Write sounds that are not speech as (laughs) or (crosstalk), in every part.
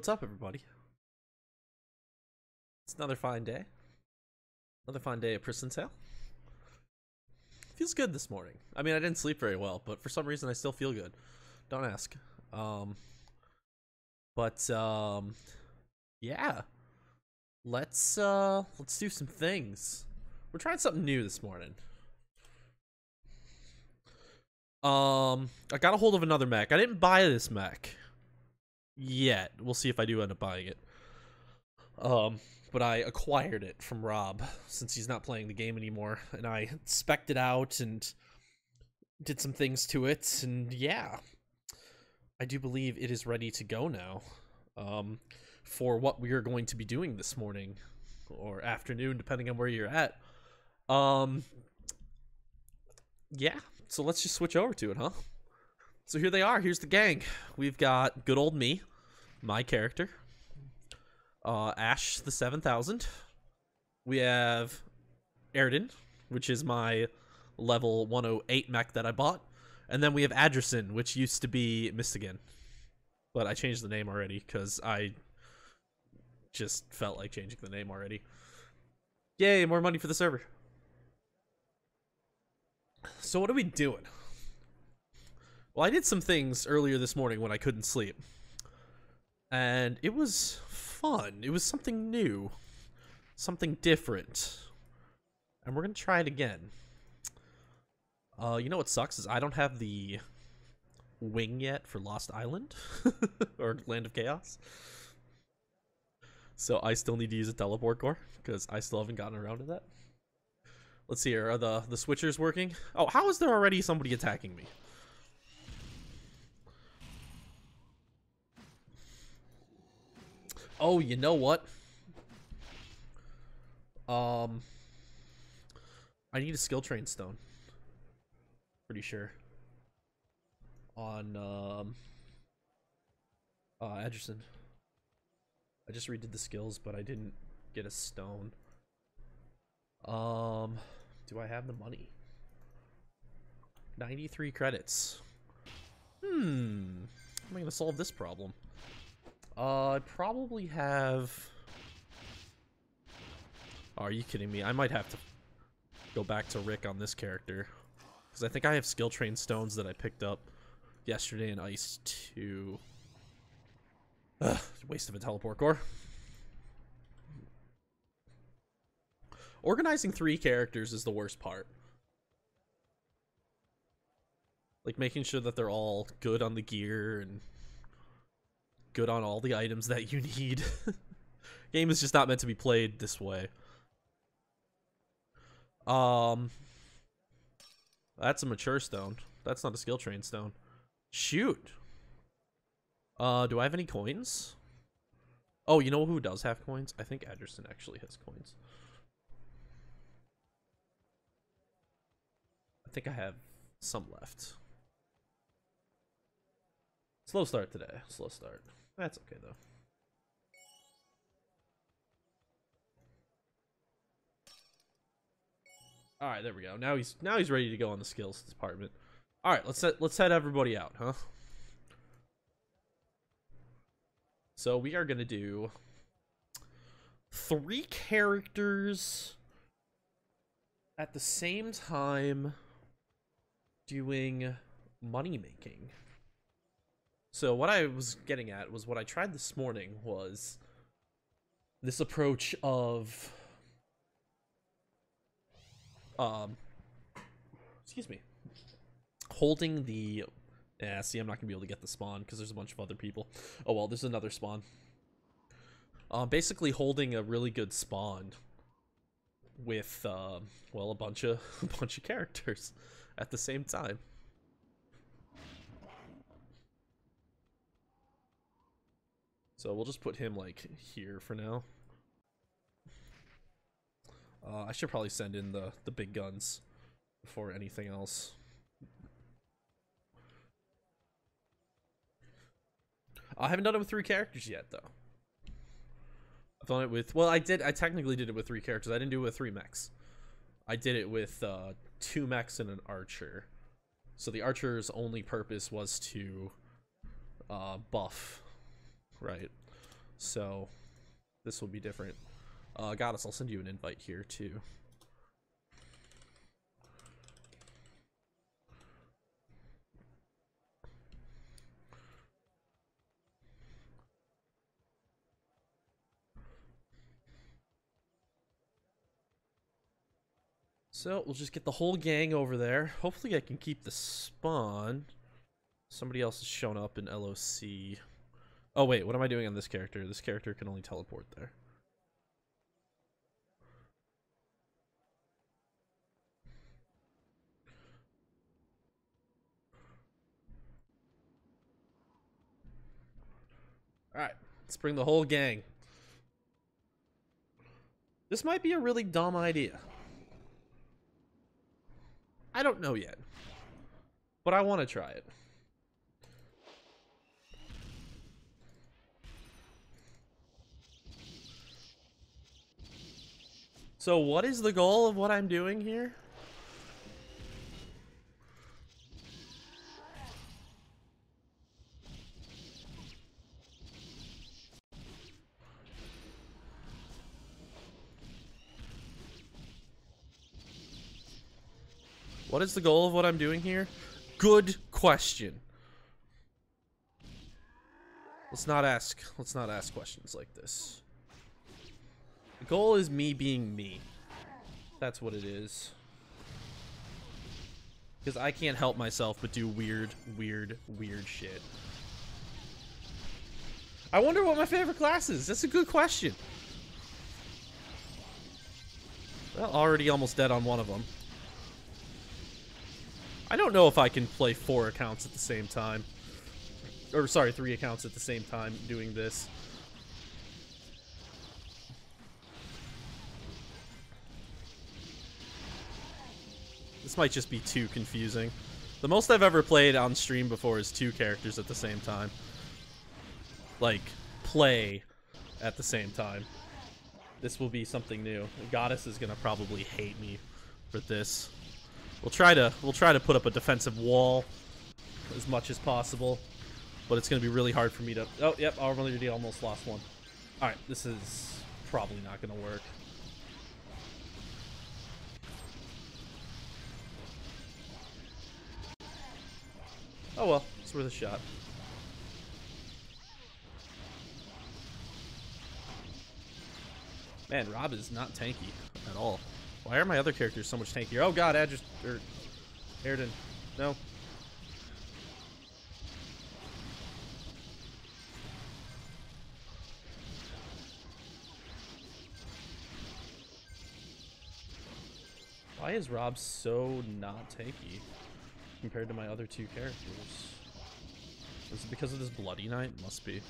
What's up, everybody? It's another fine day. Another fine day at Priston Tale. Feels good this morning. I mean, I didn't sleep very well, but for some reason I still feel good. Don't ask. Um, but um, yeah. Let's uh, let's do some things. We're trying something new this morning. Um, I got a hold of another mech. I didn't buy this mech yet. We'll see if I do end up buying it. Um, but I acquired it from Rob since he's not playing the game anymore, and I specced it out and did some things to it, and yeah, I do believe it is ready to go now. Um, for what we are going to be doing this morning or afternoon, depending on where you're at. Um, yeah, so let's just switch over to it, huh? So here they are. Here's the gang. We've got good old me, my character, uh, Ash the 7000. We have Erden, which is my level 108 mech that I bought. And then we have Adressen, which used to be Mystigan. But I changed the name already because I just felt like changing the name already. Yay, more money for the server. So what are we doing? Well, I did some things earlier this morning when I couldn't sleep. And it was fun. It was something new. Something different. And we're going to try it again. Uh, you know what sucks is I don't have the wing yet for Lost Island (laughs) or Land of Chaos. So I still need to use a teleport core because I still haven't gotten around to that. Let's see here. Are the, the switchers working? Oh, how is there already somebody attacking me? Oh, you know what? Um, I need a skill train stone. Pretty sure. On, um, uh, Edgerson. I just redid the skills, but I didn't get a stone. Um, do I have the money? 93 credits. Hmm. How am I going to solve this problem? Uh, I probably have... Oh, are you kidding me? I might have to go back to Rick on this character. Because I think I have skill train stones that I picked up yesterday in Ice 2. Ugh, waste of a teleport core. Organizing three characters is the worst part. Like making sure that they're all good on the gear and good on all the items that you need. (laughs) Game is just not meant to be played this way. Um That's a mature stone. That's not a skill train stone. Shoot. Uh do I have any coins? Oh, you know who does have coins? I think Adderson actually has coins. I think I have some left. Slow start today. Slow start. That's okay though. All right, there we go. Now he's now he's ready to go on the skills department. All right, let's let, let's head everybody out, huh? So we are gonna do three characters at the same time doing money making. So what I was getting at was what I tried this morning was this approach of um excuse me holding the yeah see i'm not gonna be able to get the spawn because there's a bunch of other people. Oh well there's another spawn. Um basically holding a really good spawn with uh, well a bunch of (laughs) a bunch of characters at the same time So we'll just put him like here for now. Uh, I should probably send in the, the big guns before anything else. I haven't done it with three characters yet, though. I've done it with, well, I did, I technically did it with three characters. I didn't do it with three mechs. I did it with uh, two mechs and an archer. So the archer's only purpose was to uh, buff right? So this will be different. Uh, Goddess, I'll send you an invite here too. So we'll just get the whole gang over there. Hopefully I can keep the spawn. Somebody else has shown up in LOC. Oh wait, what am I doing on this character? This character can only teleport there. Alright, let's bring the whole gang. This might be a really dumb idea. I don't know yet. But I want to try it. So what is the goal of what I'm doing here? What is the goal of what I'm doing here? Good question. Let's not ask let's not ask questions like this. The goal is me being me. That's what it is. Because I can't help myself but do weird, weird, weird shit. I wonder what my favorite class is. That's a good question. Well, already almost dead on one of them. I don't know if I can play four accounts at the same time. Or, sorry, three accounts at the same time doing this. This might just be too confusing. The most I've ever played on stream before is two characters at the same time. Like, play at the same time. This will be something new. Goddess is gonna probably hate me for this. We'll try to we'll try to put up a defensive wall as much as possible, but it's to be really hard for me to. Oh, yep, already almost lost one. All right, this is probably not to work. Oh well, it's worth a shot. Man, Rob is not tanky at all. Why are my other characters so much tankier? Oh god, Adjust or Airden. No. Why is Rob so not tanky compared to my other two characters? Is it because of this Bloody Knight? Must be.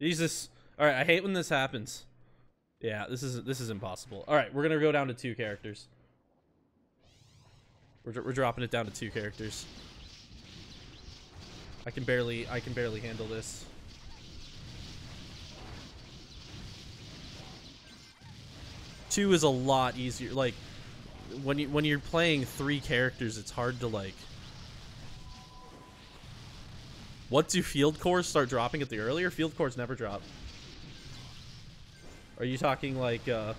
Jesus. All right, I hate when this happens. Yeah, this is this is impossible. All right, we're gonna go down to two characters. We're we're dropping it down to two characters. I can barely I can barely handle this. Two is a lot easier. Like when you when you're playing three characters, it's hard to like what do field cores start dropping at the earlier? Field cores never drop. Are you talking like, uh...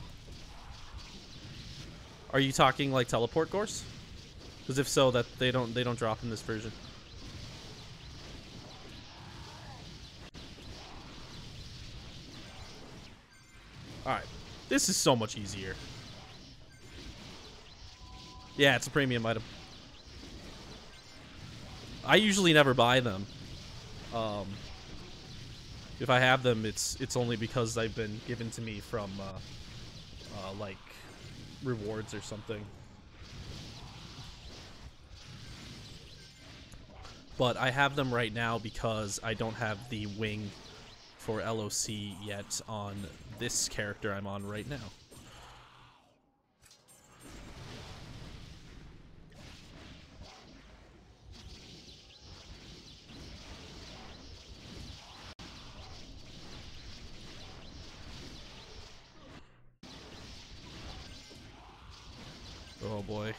Are you talking like teleport cores? Because if so, that they don't they don't drop in this version. Alright. This is so much easier. Yeah, it's a premium item. I usually never buy them. Um, if I have them, it's it's only because they've been given to me from uh, uh, like rewards or something. But I have them right now because I don't have the wing for LOC yet on this character I'm on right now. Oh boy.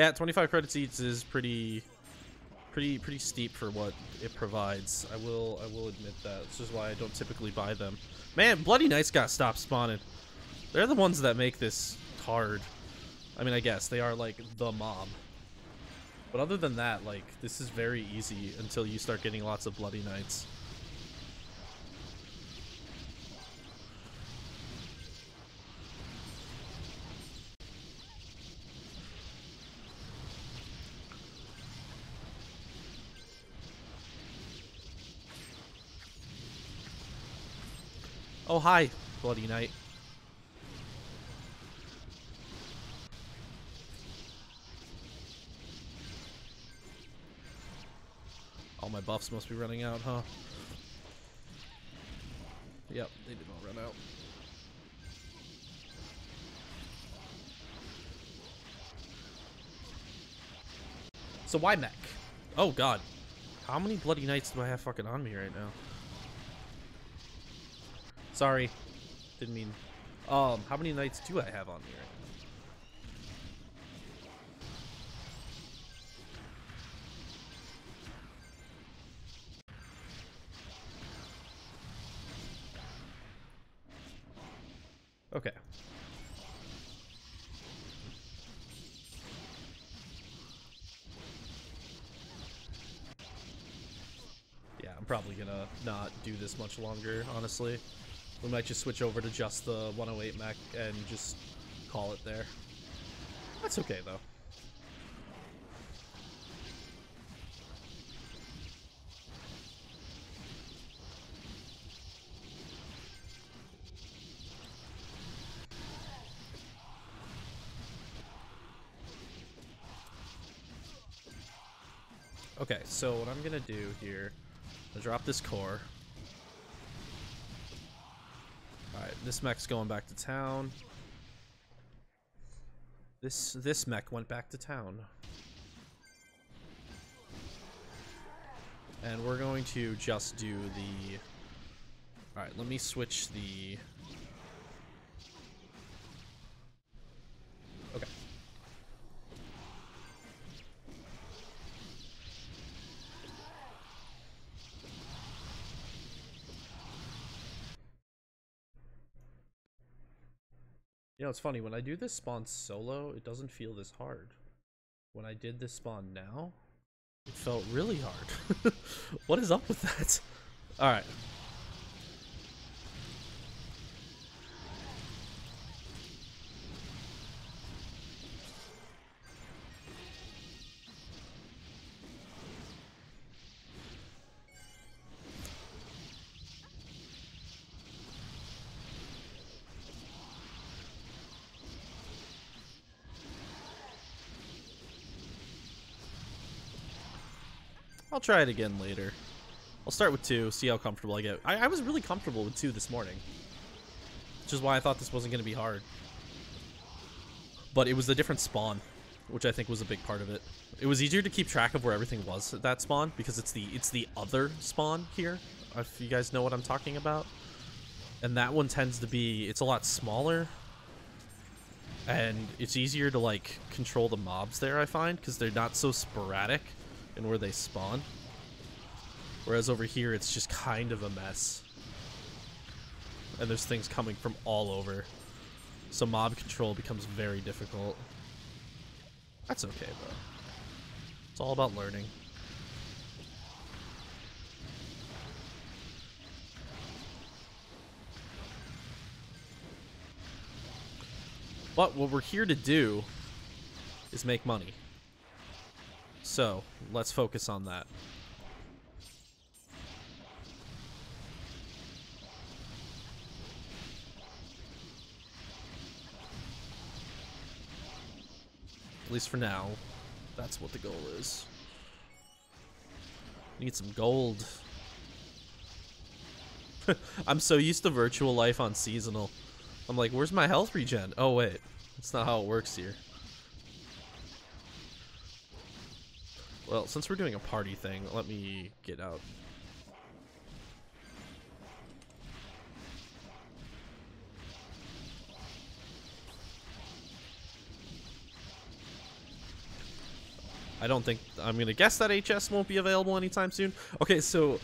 Yeah, 25 credits each is pretty pretty pretty steep for what it provides. I will I will admit that. This is why I don't typically buy them. Man, Bloody Knights got stopped spawning. They're the ones that make this hard. I mean, I guess they are like the mob. But other than that, like this is very easy until you start getting lots of Bloody Knights. Oh, hi, Bloody Knight. All my buffs must be running out, huh? Yep, they did all run out. So why mech? Oh god. How many bloody knights do I have fucking on me right now? Sorry. Didn't mean... Um, how many knights do I have on me right now? Okay. Yeah, I'm probably gonna not do this much longer, honestly. We might just switch over to just the 108 mech and just call it there. That's okay, though. Okay, so what I'm gonna do here, i drop this core. This mech's going back to town. This this mech went back to town. And we're going to just do the... Alright, let me switch the... know, it's funny, when I do this spawn solo, it doesn't feel this hard. When I did this spawn now, it felt really hard. (laughs) what is up with that? Alright. I'll try it again later. I'll start with two, see how comfortable I get. I, I was really comfortable with two this morning. Which is why I thought this wasn't going to be hard. But it was a different spawn, which I think was a big part of it. It was easier to keep track of where everything was at that spawn, because it's the it's the other spawn here, if you guys know what I'm talking about. And that one tends to be, it's a lot smaller, and it's easier to like control the mobs there, I find, because they're not so sporadic and where they spawn. Whereas over here, it's just kind of a mess. And there's things coming from all over. So mob control becomes very difficult. That's okay, though. It's all about learning. But what we're here to do is make money. So, let's focus on that. At least for now, that's what the goal is. Need some gold. (laughs) I'm so used to virtual life on seasonal. I'm like, where's my health regen? Oh, wait. That's not how it works here. Well, since we're doing a party thing, let me get out. I don't think I'm gonna guess that HS won't be available anytime soon. Okay, so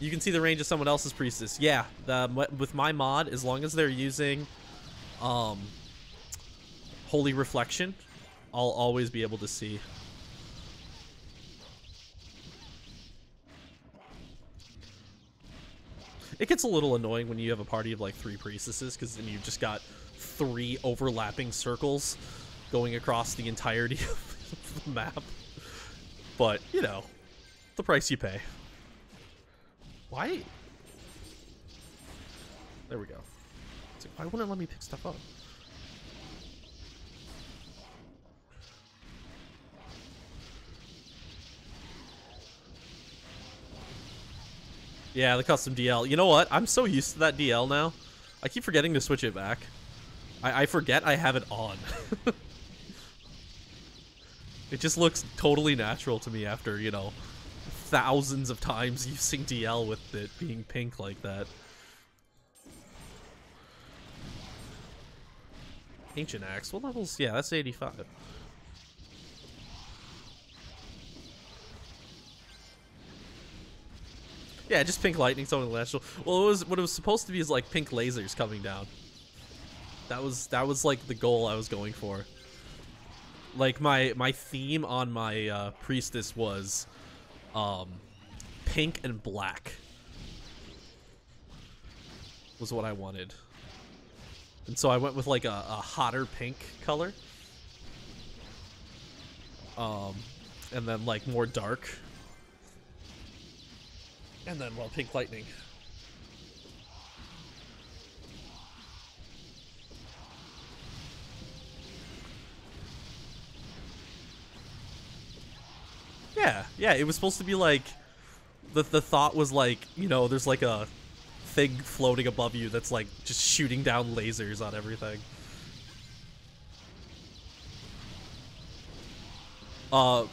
you can see the range of someone else's priestess. Yeah, the, with my mod, as long as they're using um, Holy Reflection, I'll always be able to see. It gets a little annoying when you have a party of like three priestesses because then you've just got three overlapping circles going across the entirety (laughs) of the map. But, you know, the price you pay. Why? There we go. Like, why wouldn't it let me pick stuff up? Yeah, the custom DL. You know what? I'm so used to that DL now. I keep forgetting to switch it back. I, I forget I have it on. (laughs) it just looks totally natural to me after, you know, thousands of times (laughs) using DL with it being pink like that. Ancient Axe. What levels? Yeah, that's 85. Yeah, just pink lightning, something natural. Well, it was what it was supposed to be is like pink lasers coming down. That was that was like the goal I was going for. Like my my theme on my uh, priestess was um, pink and black. Was what I wanted. And so I went with like a, a hotter pink color. Um, and then like more dark. And then, well, pink lightning. Yeah, yeah, it was supposed to be like the the thought was like, you know, there's like a thing floating above you that's like just shooting down lasers on everything. Uh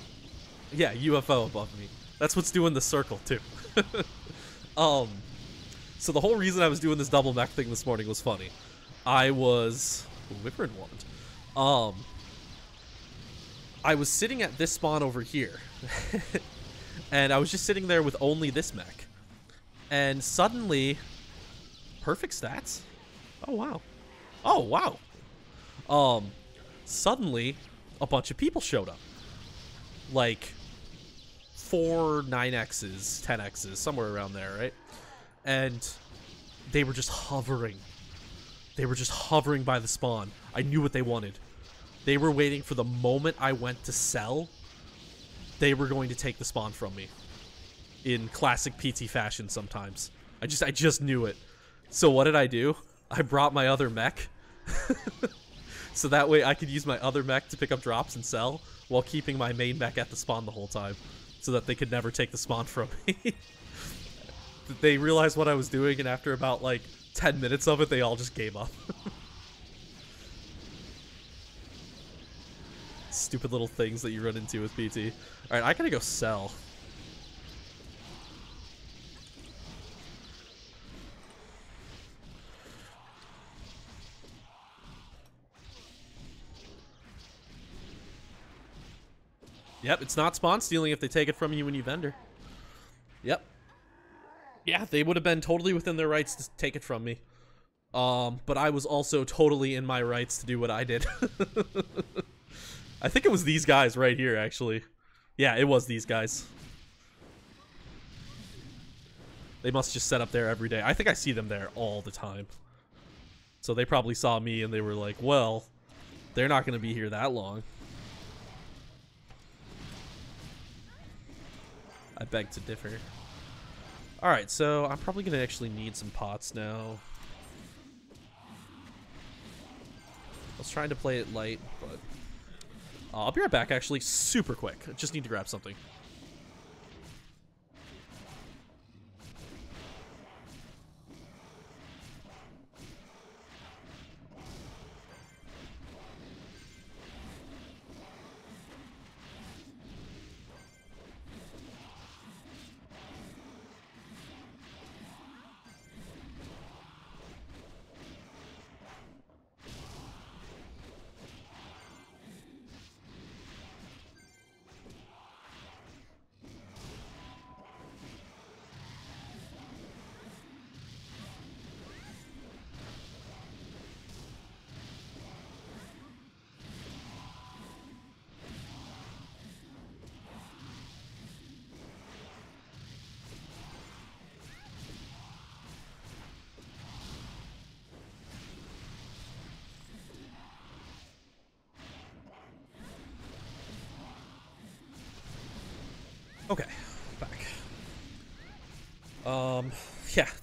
yeah, UFO above me. That's what's doing the circle too. (laughs) um so the whole reason I was doing this double mech thing this morning was funny. I was Wyvern Wand. Um I was sitting at this spawn over here. (laughs) and I was just sitting there with only this mech. And suddenly, perfect stats? Oh, wow. Oh, wow. Um, suddenly, a bunch of people showed up. Like, four 9Xs, 10Xs, somewhere around there, right? And they were just hovering. They were just hovering by the spawn. I knew what they wanted. They were waiting for the moment I went to sell, they were going to take the spawn from me. In classic PT fashion sometimes. I just I just knew it. So what did I do? I brought my other mech. (laughs) so that way I could use my other mech to pick up drops and sell while keeping my main mech at the spawn the whole time. So that they could never take the spawn from me. (laughs) they realized what I was doing and after about like 10 minutes of it they all just gave up. (laughs) Stupid little things that you run into with PT. Alright, I gotta go sell. Yep, it's not spawn stealing if they take it from you when you vendor. Yep. Yeah, they would have been totally within their rights to take it from me. Um, but I was also totally in my rights to do what I did. (laughs) I think it was these guys right here, actually. Yeah, it was these guys. They must just set up there every day. I think I see them there all the time. So they probably saw me and they were like, well, they're not going to be here that long. I beg to differ. Alright, so I'm probably going to actually need some pots now. I was trying to play it light, but uh, I'll be right back, actually, super quick. I just need to grab something.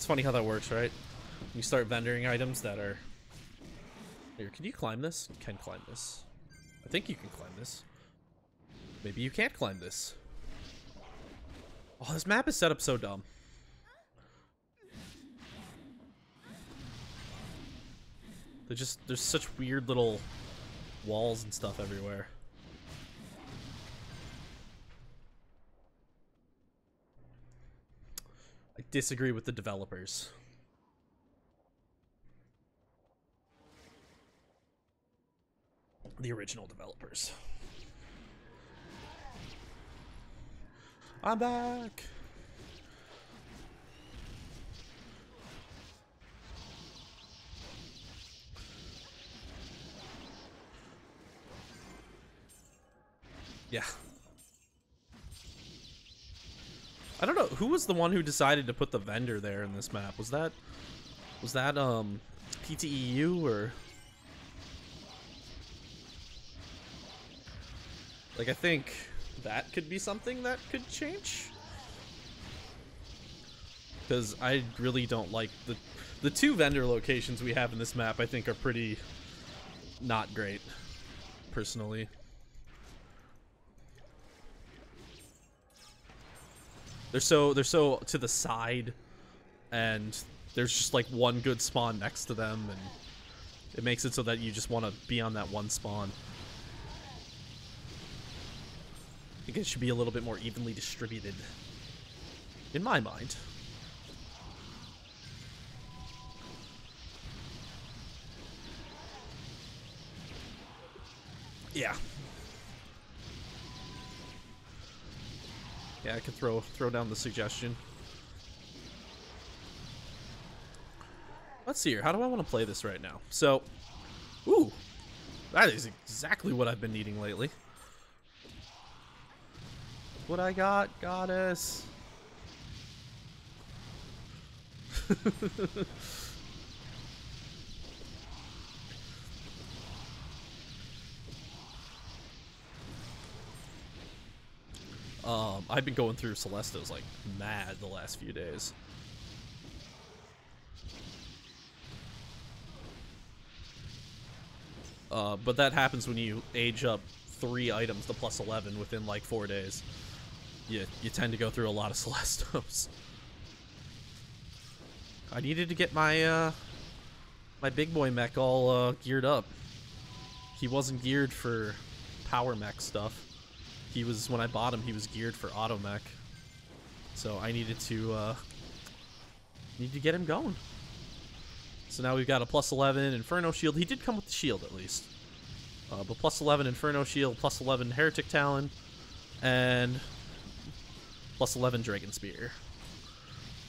It's funny how that works, right? You start vendoring items that are... Here, can you climb this? You can climb this. I think you can climb this. Maybe you can't climb this. Oh, this map is set up so dumb. There's just, there's such weird little walls and stuff everywhere. Disagree with the developers. The original developers. I'm back. Yeah. I don't know who was the one who decided to put the vendor there in this map. Was that was that um PTEU or like I think that could be something that could change because I really don't like the the two vendor locations we have in this map. I think are pretty not great personally. They're so they're so to the side, and there's just like one good spawn next to them, and it makes it so that you just want to be on that one spawn. I think it should be a little bit more evenly distributed, in my mind. Yeah, Yeah, I can throw throw down the suggestion. Let's see here. How do I want to play this right now? So, ooh, that is exactly what I've been needing lately. What I got, goddess. (laughs) Um, I've been going through Celestos like mad the last few days. Uh, but that happens when you age up three items to plus 11 within like four days. You, you tend to go through a lot of (laughs) Celestos. I needed to get my, uh, my big boy mech all, uh, geared up. He wasn't geared for power mech stuff he was when I bought him, he was geared for auto mech. So I needed to uh, need to get him going. So now we've got a plus 11 Inferno Shield. He did come with the shield at least. Uh, but plus 11 Inferno Shield, plus 11 Heretic Talon, and plus 11 Dragon Spear.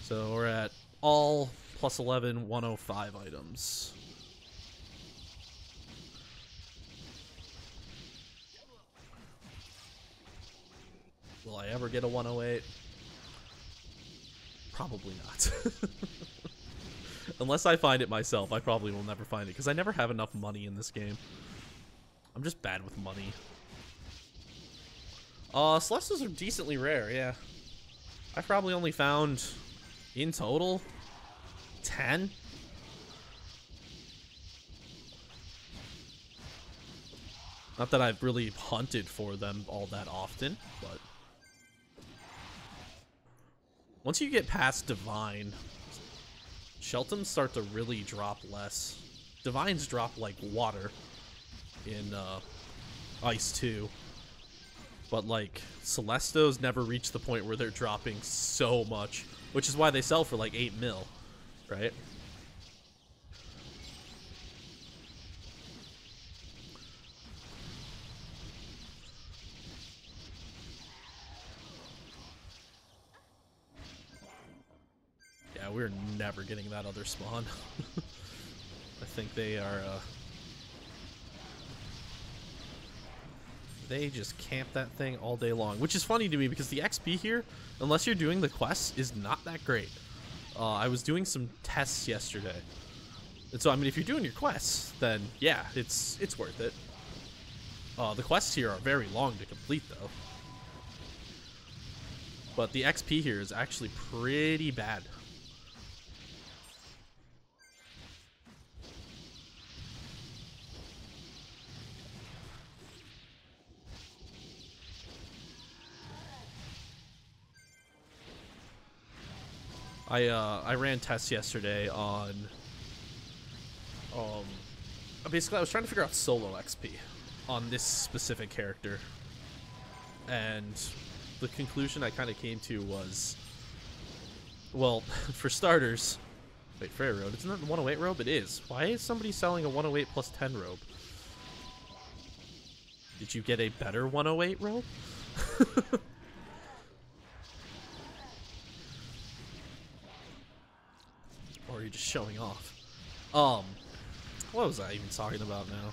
So we're at all plus 11 105 items. Will I ever get a 108? Probably not. (laughs) Unless I find it myself, I probably will never find it, because I never have enough money in this game. I'm just bad with money. Uh, Celestos are decently rare, yeah. I've probably only found, in total, 10? Not that I've really hunted for them all that often, but... Once you get past Divine, Sheltoms start to really drop less. Divines drop like water in uh, Ice 2. But like, Celestos never reach the point where they're dropping so much. Which is why they sell for like 8 mil, right? We're never getting that other spawn. (laughs) I think they are, uh, They just camp that thing all day long, which is funny to me because the XP here, unless you're doing the quests, is not that great. Uh, I was doing some tests yesterday. And so, I mean, if you're doing your quests, then yeah, it's it's worth it. Uh, the quests here are very long to complete, though. But the XP here is actually pretty bad. I uh I ran tests yesterday on um basically I was trying to figure out solo XP on this specific character. And the conclusion I kind of came to was well, (laughs) for starters, wait, Freya robe, isn't that the 108 robe? It is. Why is somebody selling a 108 plus 10 robe? Did you get a better 108 robe? (laughs) or are you just showing off? Um, what was I even talking about now?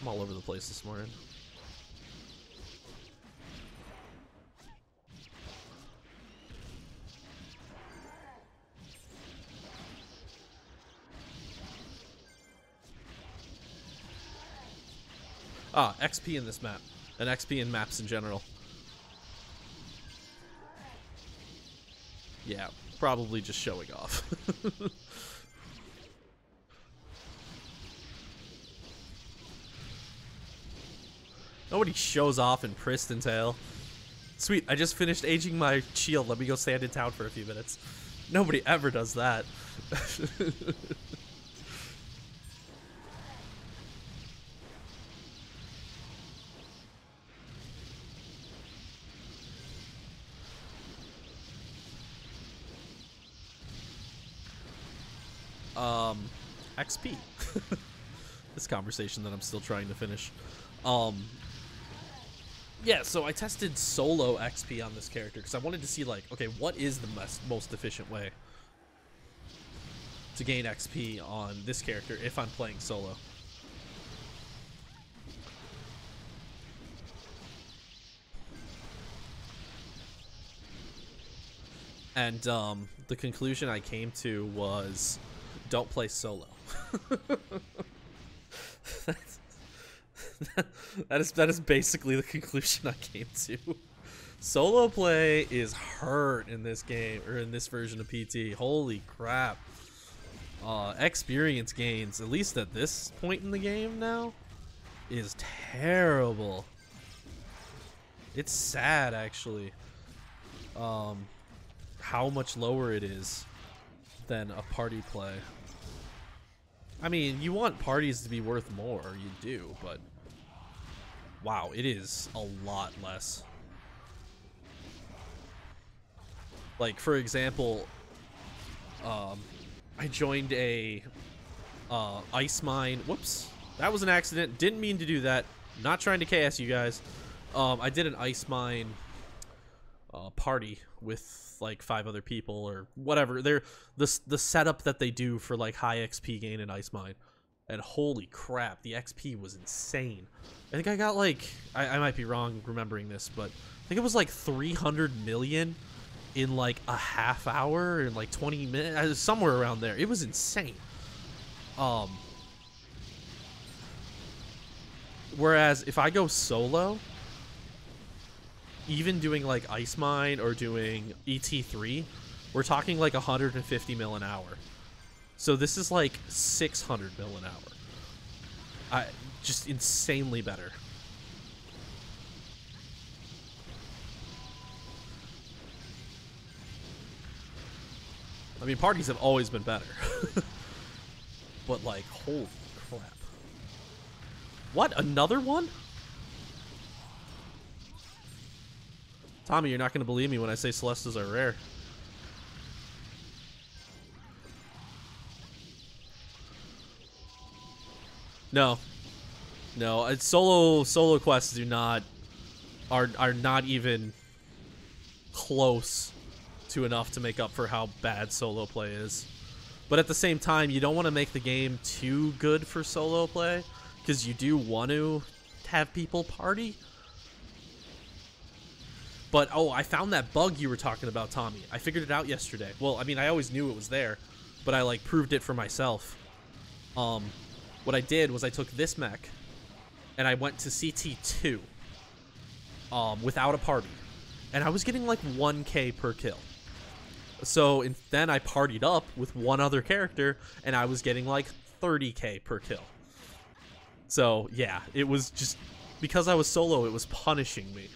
I'm all over the place this morning. Ah, XP in this map. And XP in maps in general. Yeah, probably just showing off. (laughs) Nobody shows off in Priston Tale. Sweet, I just finished aging my shield. Let me go stand in town for a few minutes. Nobody ever does that. (laughs) um, XP. (laughs) this conversation that I'm still trying to finish. Um, yeah, so I tested solo XP on this character because I wanted to see like, okay, what is the most most efficient way to gain XP on this character if I'm playing solo. And um, the conclusion I came to was don't play solo. (laughs) that is that is basically the conclusion I came to. Solo play is hurt in this game or in this version of PT. Holy crap. Uh, experience gains, at least at this point in the game now, is terrible. It's sad actually. Um, how much lower it is than a party play. I mean, you want parties to be worth more, you do, but wow, it is a lot less. Like, for example, um, I joined a uh, ice mine. Whoops, that was an accident. Didn't mean to do that. Not trying to chaos you guys. Um, I did an ice mine uh, party with like five other people or whatever. They're the the setup that they do for like high XP gain in Ice Mine, and holy crap, the XP was insane. I think I got like I, I might be wrong remembering this, but I think it was like 300 million in like a half hour and like 20 minutes, uh, somewhere around there. It was insane. Um. Whereas if I go solo, even doing like Ice Mine or doing ET3, we're talking like 150 mil an hour. So this is like 600 mil an hour. I just insanely better. I mean, parties have always been better. (laughs) but like, holy crap. What? Another one? Tommy, you're not going to believe me when I say Celestos are rare. No. No, it's solo solo quests do not are are not even close to enough to make up for how bad solo play is. But at the same time, you don't want to make the game too good for solo play because you do want to have people party. But oh, I found that bug you were talking about, Tommy. I figured it out yesterday. Well, I mean, I always knew it was there, but I like proved it for myself. Um, what I did was I took this mech, and I went to CT two, um, without a party, and I was getting like 1k per kill. So then I partied up with one other character, and I was getting like 30k per kill. So yeah, it was just because I was solo, it was punishing me.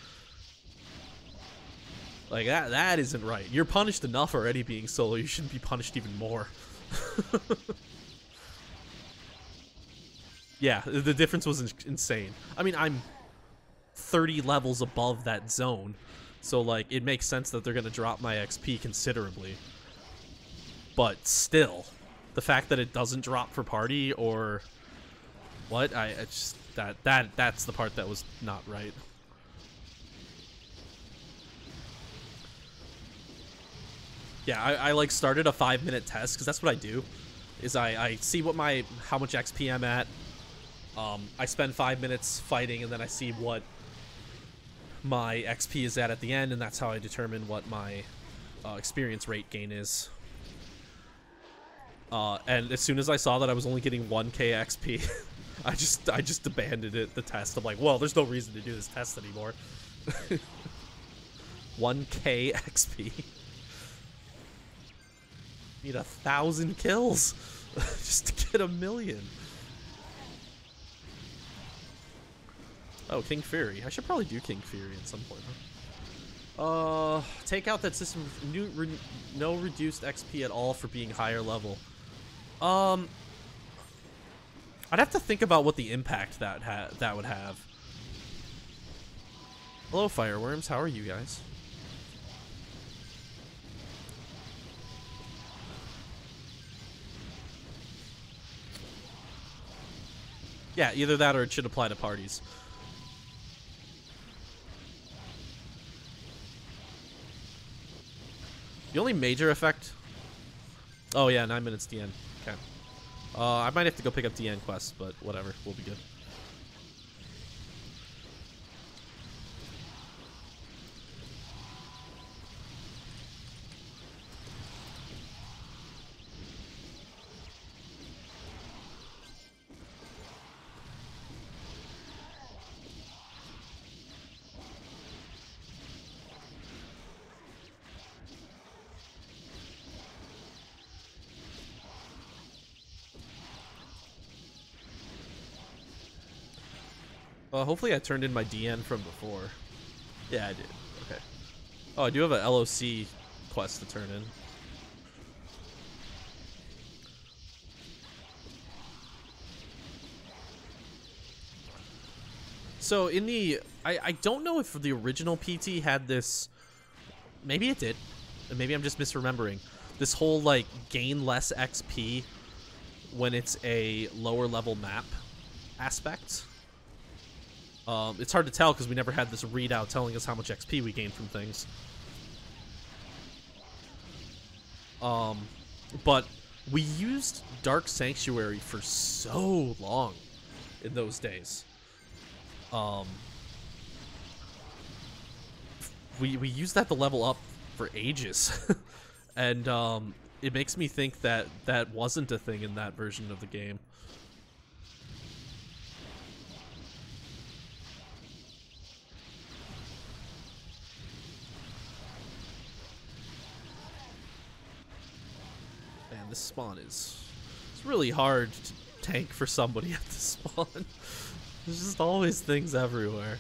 Like that that isn't right. You're punished enough already being solo. You shouldn't be punished even more. (laughs) yeah, the difference was insane. I mean, I'm 30 levels above that zone. So like it makes sense that they're going to drop my XP considerably. But still, the fact that it doesn't drop for party or what? I, I just that that that's the part that was not right. Yeah, I, I like started a five minute test because that's what I do. Is I, I see what my how much XP I'm at. Um, I spend five minutes fighting and then I see what my XP is at at the end, and that's how I determine what my uh, experience rate gain is. Uh, and as soon as I saw that I was only getting 1k XP, (laughs) I just I just abandoned it the test. I'm like, well, there's no reason to do this test anymore. (laughs) 1k XP. Need a thousand kills (laughs) just to get a million. Oh, King Fury. I should probably do King Fury at some point. Huh? Uh, take out that system. New, re, no reduced XP at all for being higher level. Um, I'd have to think about what the impact that ha that would have. Hello, fireworms. How are you guys? Yeah, either that or it should apply to parties. The only major effect... Oh yeah, 9 minutes DN. Okay. Uh, I might have to go pick up DN quests, but whatever. We'll be good. Uh, hopefully I turned in my DN from before. Yeah, I did. Okay. Oh, I do have a LOC quest to turn in. So in the, I, I don't know if the original PT had this, maybe it did, maybe I'm just misremembering, this whole like gain less XP when it's a lower level map aspect. Um, it's hard to tell because we never had this readout telling us how much XP we gained from things. Um, but we used Dark Sanctuary for so long in those days. Um, we we used that to level up for ages, (laughs) and um, it makes me think that that wasn't a thing in that version of the game. This spawn is it's really hard to tank for somebody at the (laughs) spawn. There's just always things everywhere.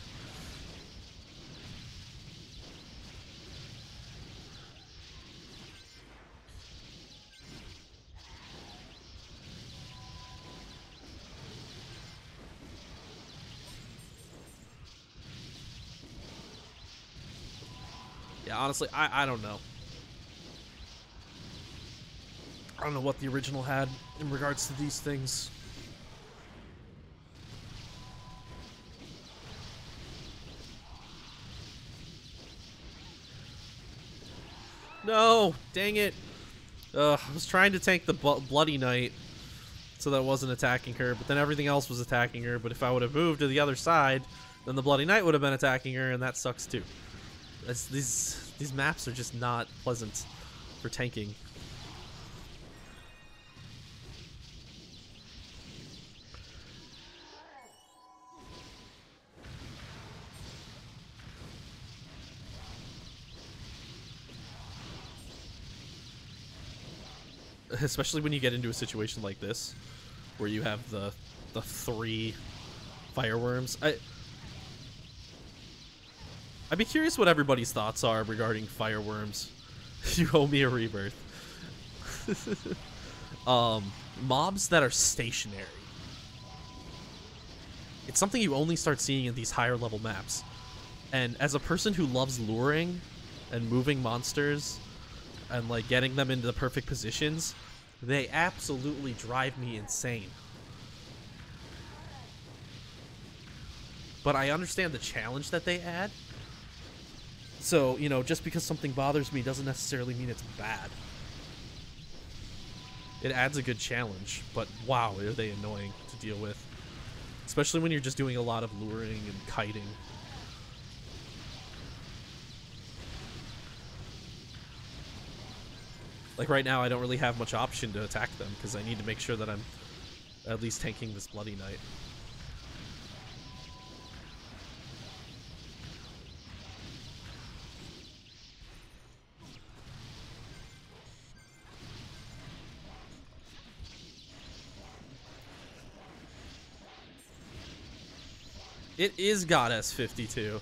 Yeah, honestly, I, I don't know. I don't know what the original had in regards to these things. No! Dang it! Ugh, I was trying to tank the Bloody Knight so that wasn't attacking her, but then everything else was attacking her, but if I would have moved to the other side, then the Bloody Knight would have been attacking her, and that sucks too. These, these maps are just not pleasant for tanking. Especially when you get into a situation like this, where you have the the three fireworms. I I'd be curious what everybody's thoughts are regarding fireworms. (laughs) you owe me a rebirth. (laughs) um, mobs that are stationary. It's something you only start seeing in these higher level maps. And as a person who loves luring and moving monsters and like getting them into the perfect positions, they absolutely drive me insane. But I understand the challenge that they add. So, you know, just because something bothers me doesn't necessarily mean it's bad. It adds a good challenge, but wow, are they annoying to deal with. Especially when you're just doing a lot of luring and kiting. Like right now, I don't really have much option to attack them because I need to make sure that I'm at least tanking this Bloody Knight. It is Goddess 52.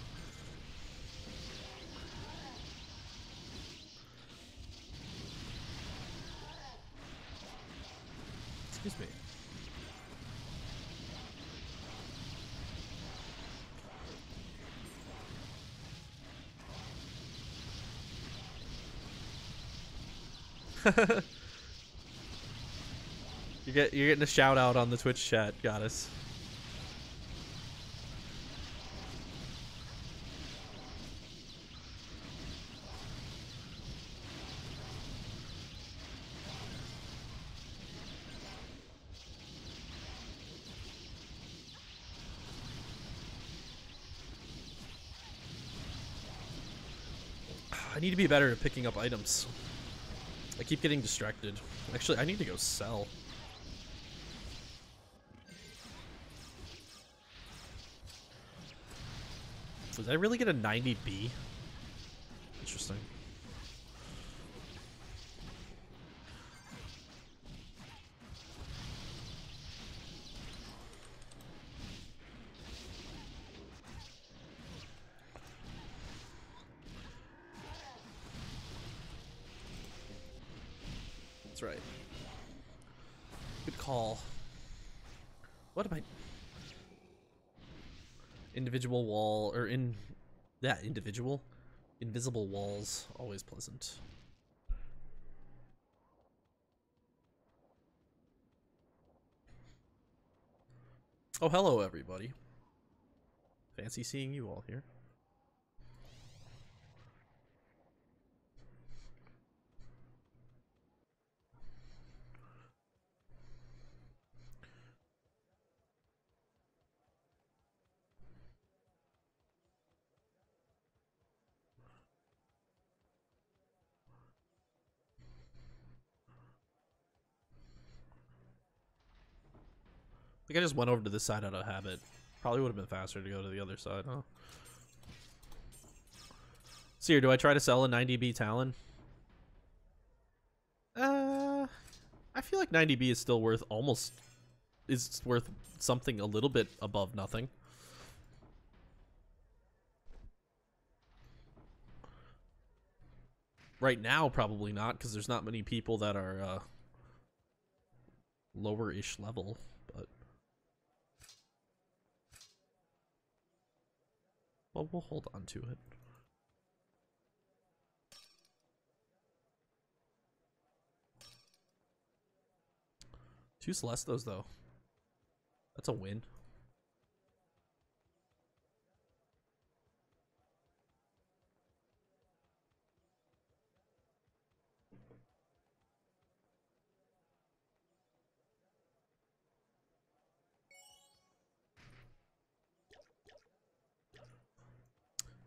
Excuse me. (laughs) you get you're getting a shout out on the Twitch chat, Goddess. (sighs) I need to be better at picking up items. I keep getting distracted. Actually, I need to go sell. Did I really get a 90B? Interesting. Individual wall, or in... Yeah, individual. Invisible walls, always pleasant. Oh, hello everybody. Fancy seeing you all here. Think I just went over to this side out of habit. Probably would have been faster to go to the other side, huh? Seer, do I try to sell a 90B Talon? Uh, I feel like 90B is still worth almost is worth something a little bit above nothing. Right now, probably not, because there's not many people that are uh, lower-ish level, but... Well, we'll hold on to it. Two Celestos, though. That's a win.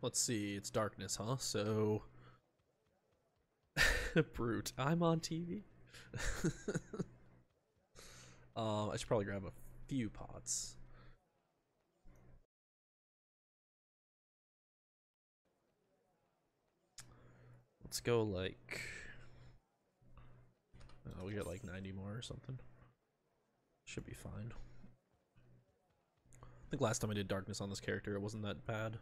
Let's see, it's darkness, huh? So (laughs) brute. I'm on TV. (laughs) um, I should probably grab a few pots. Let's go like Uh, we get like 90 more or something. Should be fine. I think last time I did darkness on this character, it wasn't that bad.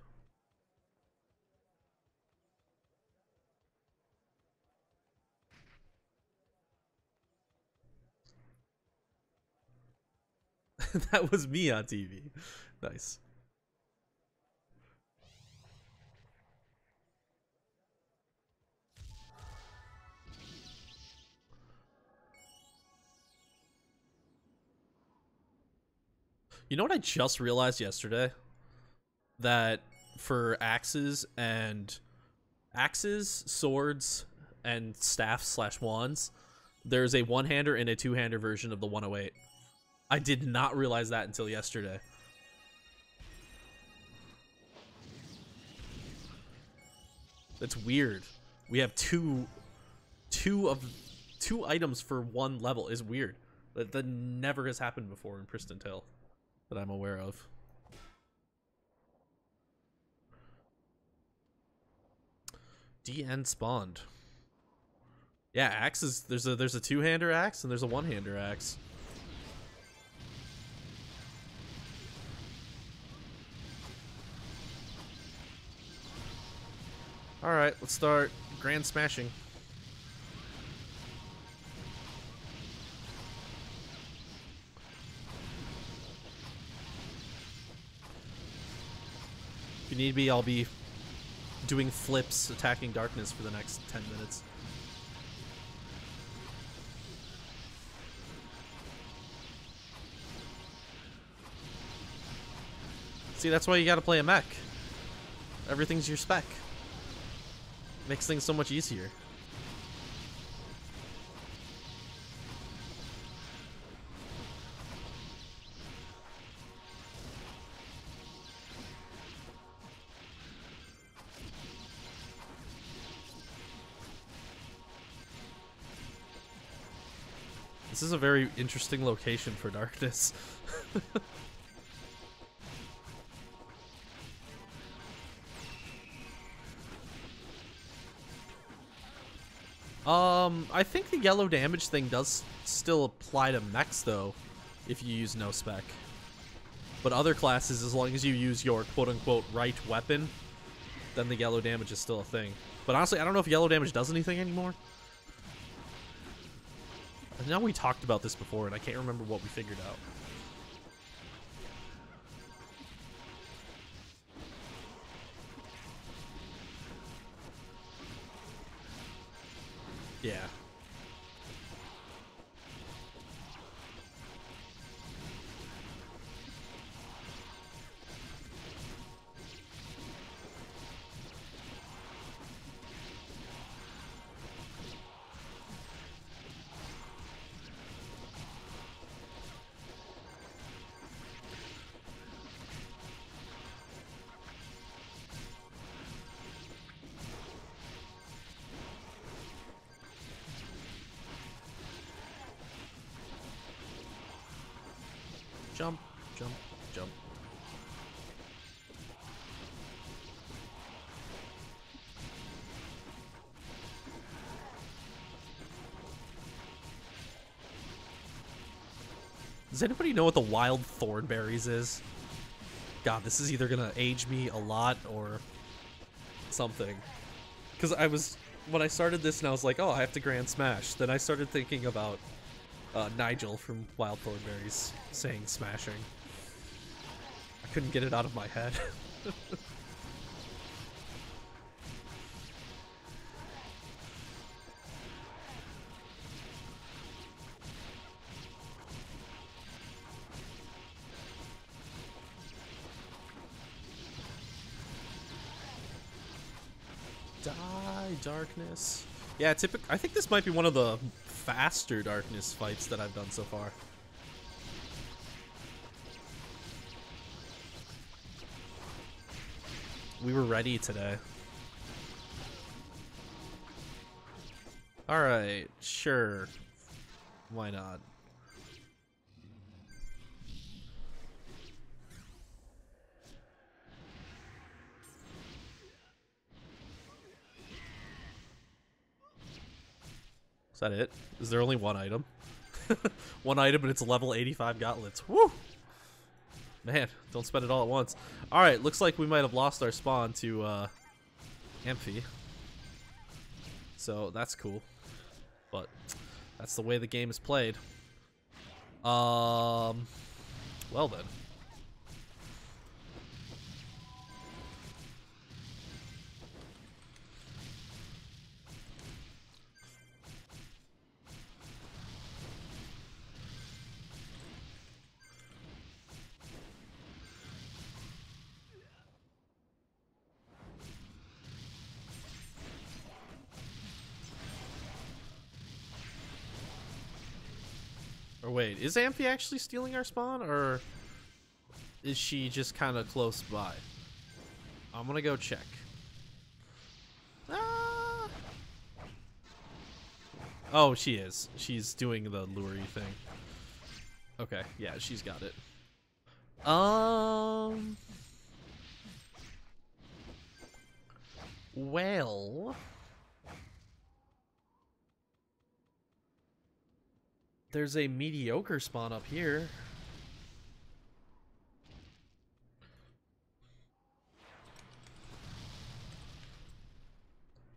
(laughs) that was me on TV. Nice. You know what I just realized yesterday? That for axes and axes, swords, and staff slash wands, there's a one-hander and a two-hander version of the 108. I did not realize that until yesterday. That's weird. We have two two of two items for one level is weird. That that never has happened before in Priston Tale that I'm aware of. DN spawned. Yeah, axes. There's a there's a two hander axe and there's a one hander axe. All right, let's start grand smashing. If you need me, I'll be doing flips attacking darkness for the next 10 minutes. See, that's why you gotta play a mech. Everything's your spec. Makes things so much easier. This is a very interesting location for darkness. (laughs) um, I think the yellow damage thing does still apply to mechs though, if you use no spec. But other classes, as long as you use your quote-unquote right weapon, then the yellow damage is still a thing. But honestly, I don't know if yellow damage does anything anymore. I know we talked about this before, and I can't remember what we figured out. Yeah. Does anybody know what the wild thornberries is? God, this is either gonna age me a lot or something. Because I was, when I started this and I was like, oh, I have to Grand Smash. Then I started thinking about uh, Nigel from Wild Thornberries saying smashing. I couldn't get it out of my head. (laughs) darkness. Yeah, typic. I think this might be one of the faster darkness fights that I've done so far. We were ready today. Alright, sure. Why not? That it? Is there only one item? (laughs) one item and it's level 85 gauntlets. Woo! Man, don't spend it all at once. Alright, looks like we might have lost our spawn to uh, Amphi. So that's cool. But that's the way the game is played. Um, well then. Is Amphi actually stealing our spawn, or is she just kind of close by? I'm gonna go check. Ah! Oh, she is. She's doing the lurie thing. Okay, yeah, she's got it. Um. Well. There's a mediocre spawn up here.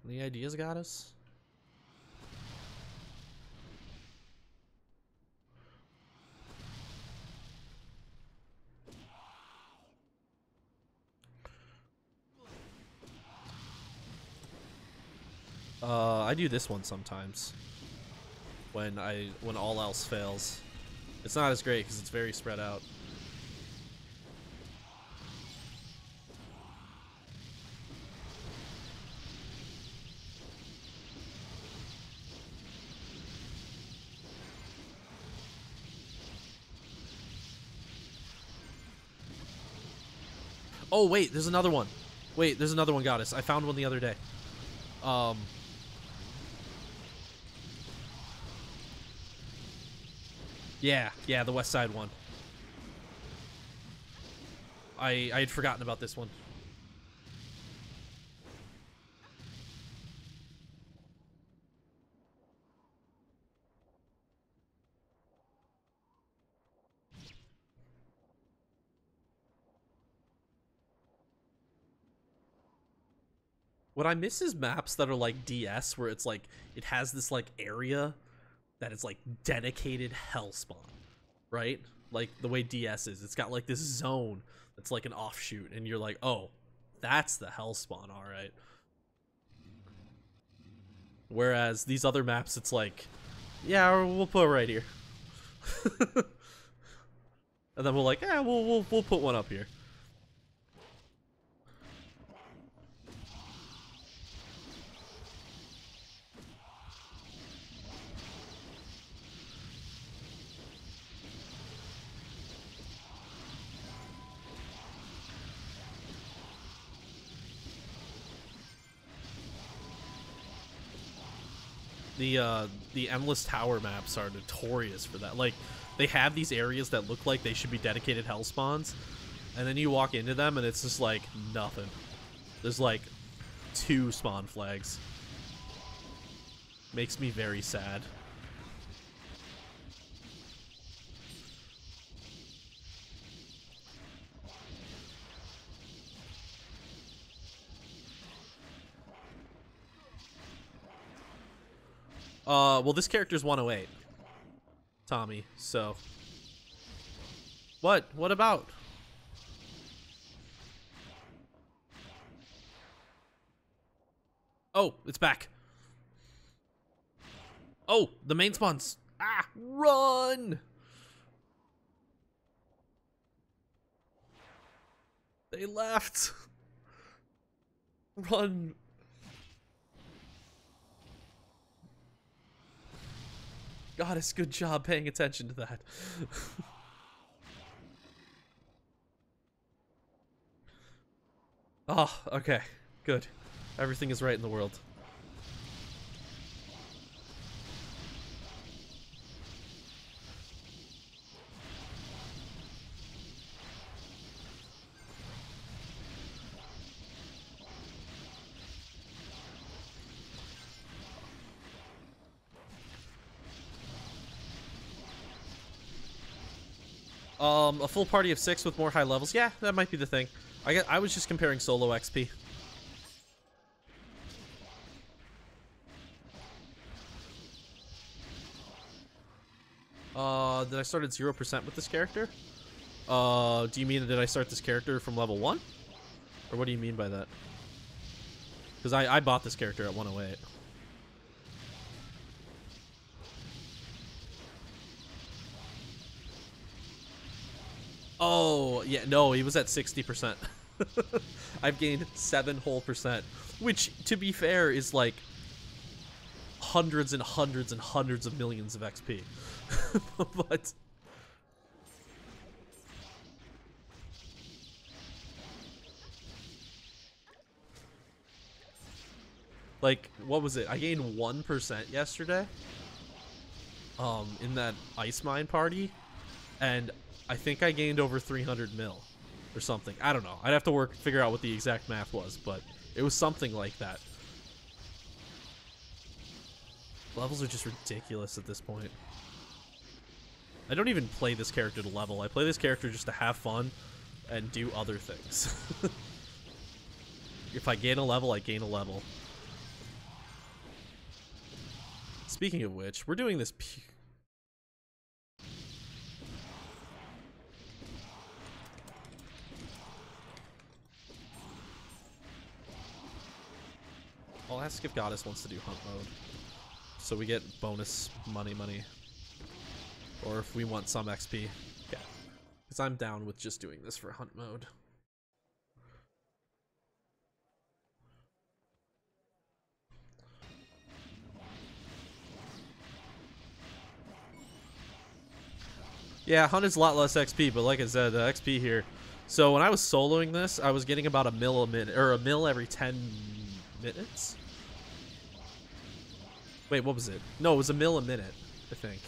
Any ideas, Goddess? Uh, I do this one sometimes when I when all else fails. It's not as great because it's very spread out. Oh wait, there's another one. Wait, there's another one, Goddess. I found one the other day. Um, Yeah, yeah, the west side one. I I had forgotten about this one. What I miss is maps that are like DS where it's like it has this like area that is like dedicated hell spawn, right? Like the way DS is, it's got like this zone that's like an offshoot, and you're like, oh, that's the hell spawn, all right. Whereas these other maps, it's like, yeah, we'll put right here, (laughs) and then we're like, yeah, we'll we'll we'll put one up here. The uh, the endless tower maps are notorious for that. Like they have these areas that look like they should be dedicated hell spawns, and then you walk into them and it's just like nothing. There's like two spawn flags. Makes me very sad. Uh, well, this character's 108. Tommy, so. What? What about? Oh, it's back. Oh, the main spawns. Ah, run! They left. (laughs) Run, Goddess, good job paying attention to that. oh, (laughs) okay. Good. Everything is right in the world. Um, a full party of six with more high levels. Yeah, that might be the thing. I I was just comparing solo XP. Uh, did I start at 0% with this character? Uh, do you mean did I start this character from level 1? Or what do you mean by that? Because I, I bought this character at 108. Oh, yeah, no, he was at 60%. (laughs) I've gained 7 whole percent, which, to be fair, is like hundreds and hundreds and hundreds of millions of XP. (laughs) but like what was it? I gained 1% yesterday. Um in that ice mine party and I think I gained over 300 mil or something. I don't know. I'd have to work figure out what the exact math was, but it was something like that. Levels are just ridiculous at this point. I don't even play this character to level. I play this character just to have fun and do other things. (laughs) if I gain a level, I gain a level. Speaking of which, we're doing this I'll ask if Goddess wants to do hunt mode. So we get bonus money money. Or if we want some XP. Yeah. Because I'm down with just doing this for hunt mode. Yeah, hunt is a lot less XP, but like I said, the XP here. So when I was soloing this, I was getting about a mil a minute, or a mil every 10 minutes? Wait, what was it? No, it was a mil a minute, I think.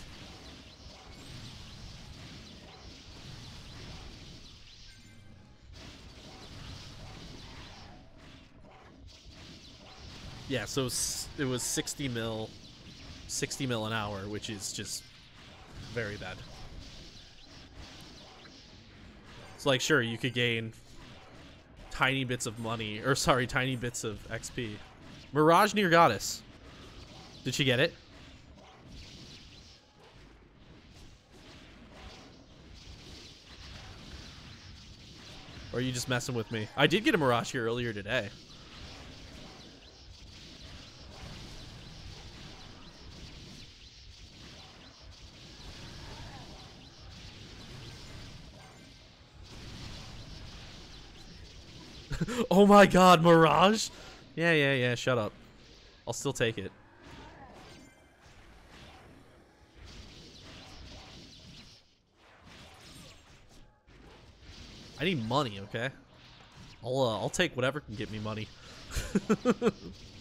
Yeah, so it was 60 mil, 60 mil an hour, which is just very bad. It's like, sure, you could gain tiny bits of money, or sorry, tiny bits of XP. Mirage near Goddess. Did she get it? Or are you just messing with me? I did get a Mirage here earlier today. Oh my god, Mirage? Yeah, yeah, yeah, shut up. I'll still take it. I need money, okay? I'll uh, I'll take whatever can get me money. (laughs)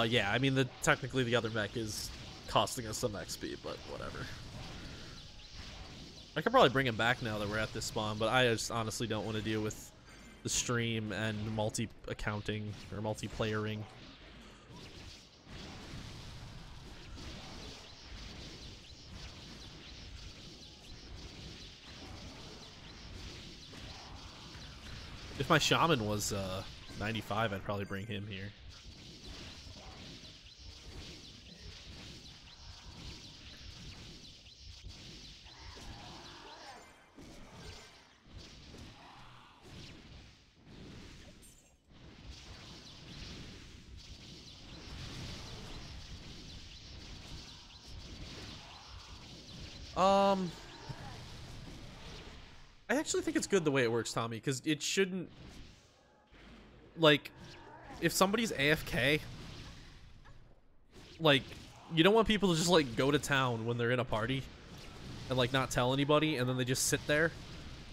Uh, yeah, I mean, the technically the other mech is costing us some XP, but whatever. I could probably bring him back now that we're at this spawn, but I just honestly don't want to deal with the stream and multi-accounting or multiplayering. If my shaman was uh, 95, I'd probably bring him here. Um, I actually think it's good the way it works, Tommy, because it shouldn't, like, if somebody's AFK, like, you don't want people to just, like, go to town when they're in a party and, like, not tell anybody, and then they just sit there,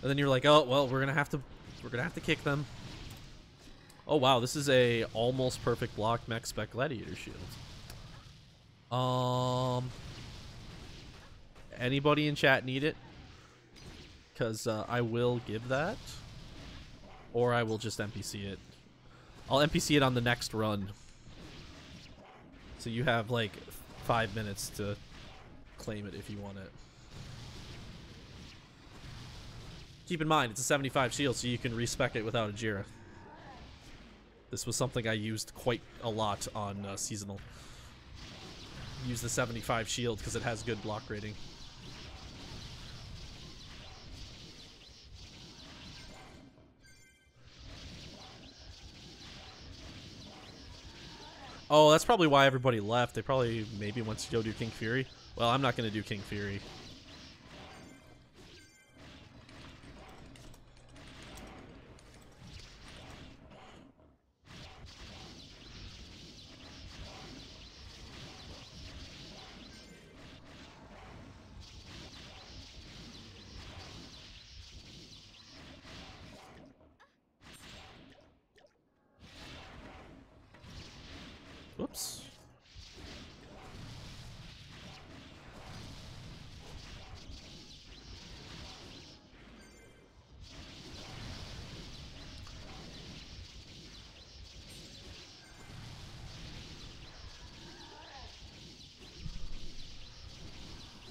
and then you're like, oh, well, we're gonna have to, we're gonna have to kick them. Oh, wow, this is a almost perfect block mech spec gladiator shield. Um... anybody in chat need it, because uh, I will give that, or I will just NPC it. I'll NPC it on the next run. So you have like five minutes to claim it if you want it. Keep in mind, it's a 75 shield, so you can respec it without a Jira. This was something I used quite a lot on uh, Seasonal. Use the 75 shield because it has good block rating. Oh, that's probably why everybody left. They probably maybe wants to go do King Fury. Well, I'm not going to do King Fury. Whoops.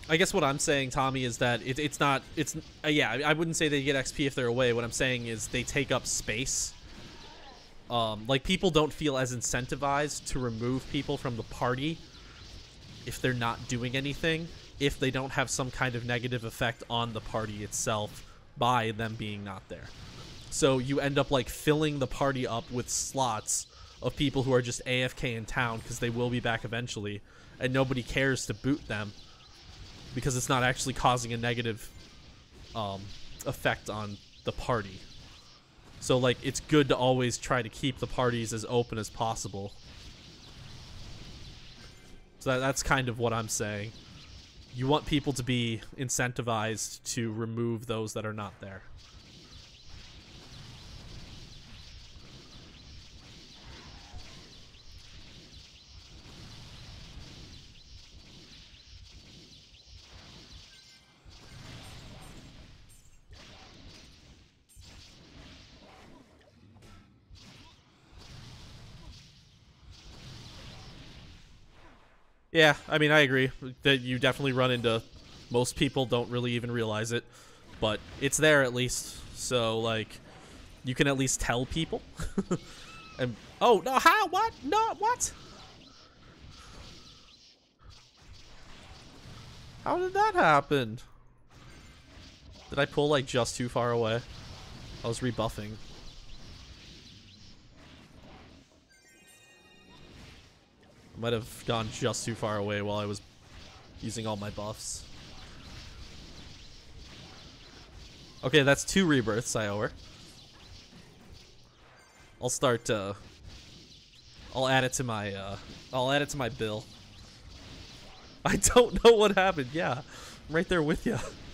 I guess what I'm saying, Tommy, is that it, it's not. It's uh, yeah. I wouldn't say they get XP if they're away. What I'm saying is they take up space. Um, like people don't feel as incentivized to remove people from the party if they're not doing anything. If they don't have some kind of negative effect on the party itself by them being not there. So you end up like filling the party up with slots of people who are just AFK in town because they will be back eventually, and nobody cares to boot them because it's not actually causing a negative um, effect on the party. So like it's good to always try to keep the parties as open as possible. So that, that's kind of what I'm saying. You want people to be incentivized to remove those that are not there. Yeah, I mean, I agree that you definitely run into. Most people don't really even realize it, but it's there at least. So like, you can at least tell people. (laughs) and oh no, how? What? No, what? How did that happen? Did I pull like just too far away? I was rebuffing. Might have gone just too far away while I was using all my buffs. Okay, that's two rebirths I owe her. I'll start, uh... I'll add it to my, uh... I'll add it to my bill. (laughs) I don't know what happened, yeah. I'm right there with you. (laughs)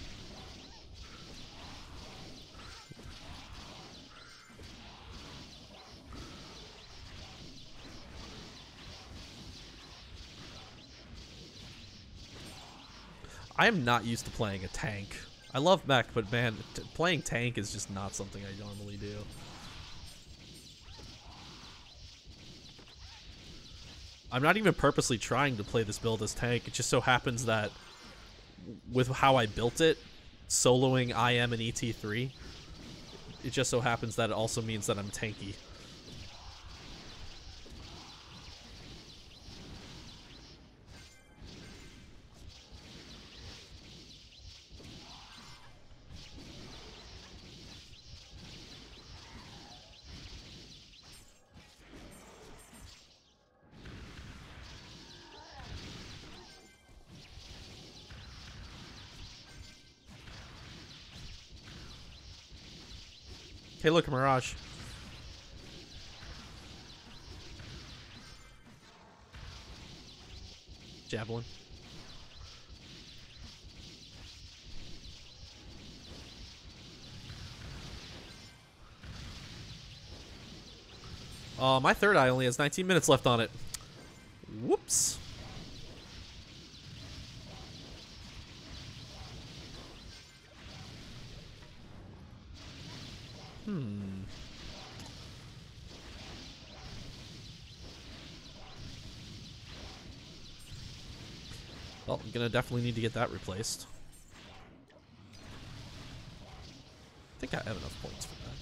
I am not used to playing a tank. I love mech, but man, playing tank is just not something I normally do. I'm not even purposely trying to play this build as tank. It just so happens that with how I built it, soloing IM and ET3, it just so happens that it also means that I'm tanky. Look, Mirage. Javelin. Uh, my third eye only has 19 minutes left on it. Whoops. Hmm. Well, I'm gonna definitely need to get that replaced. I think I have enough points for that.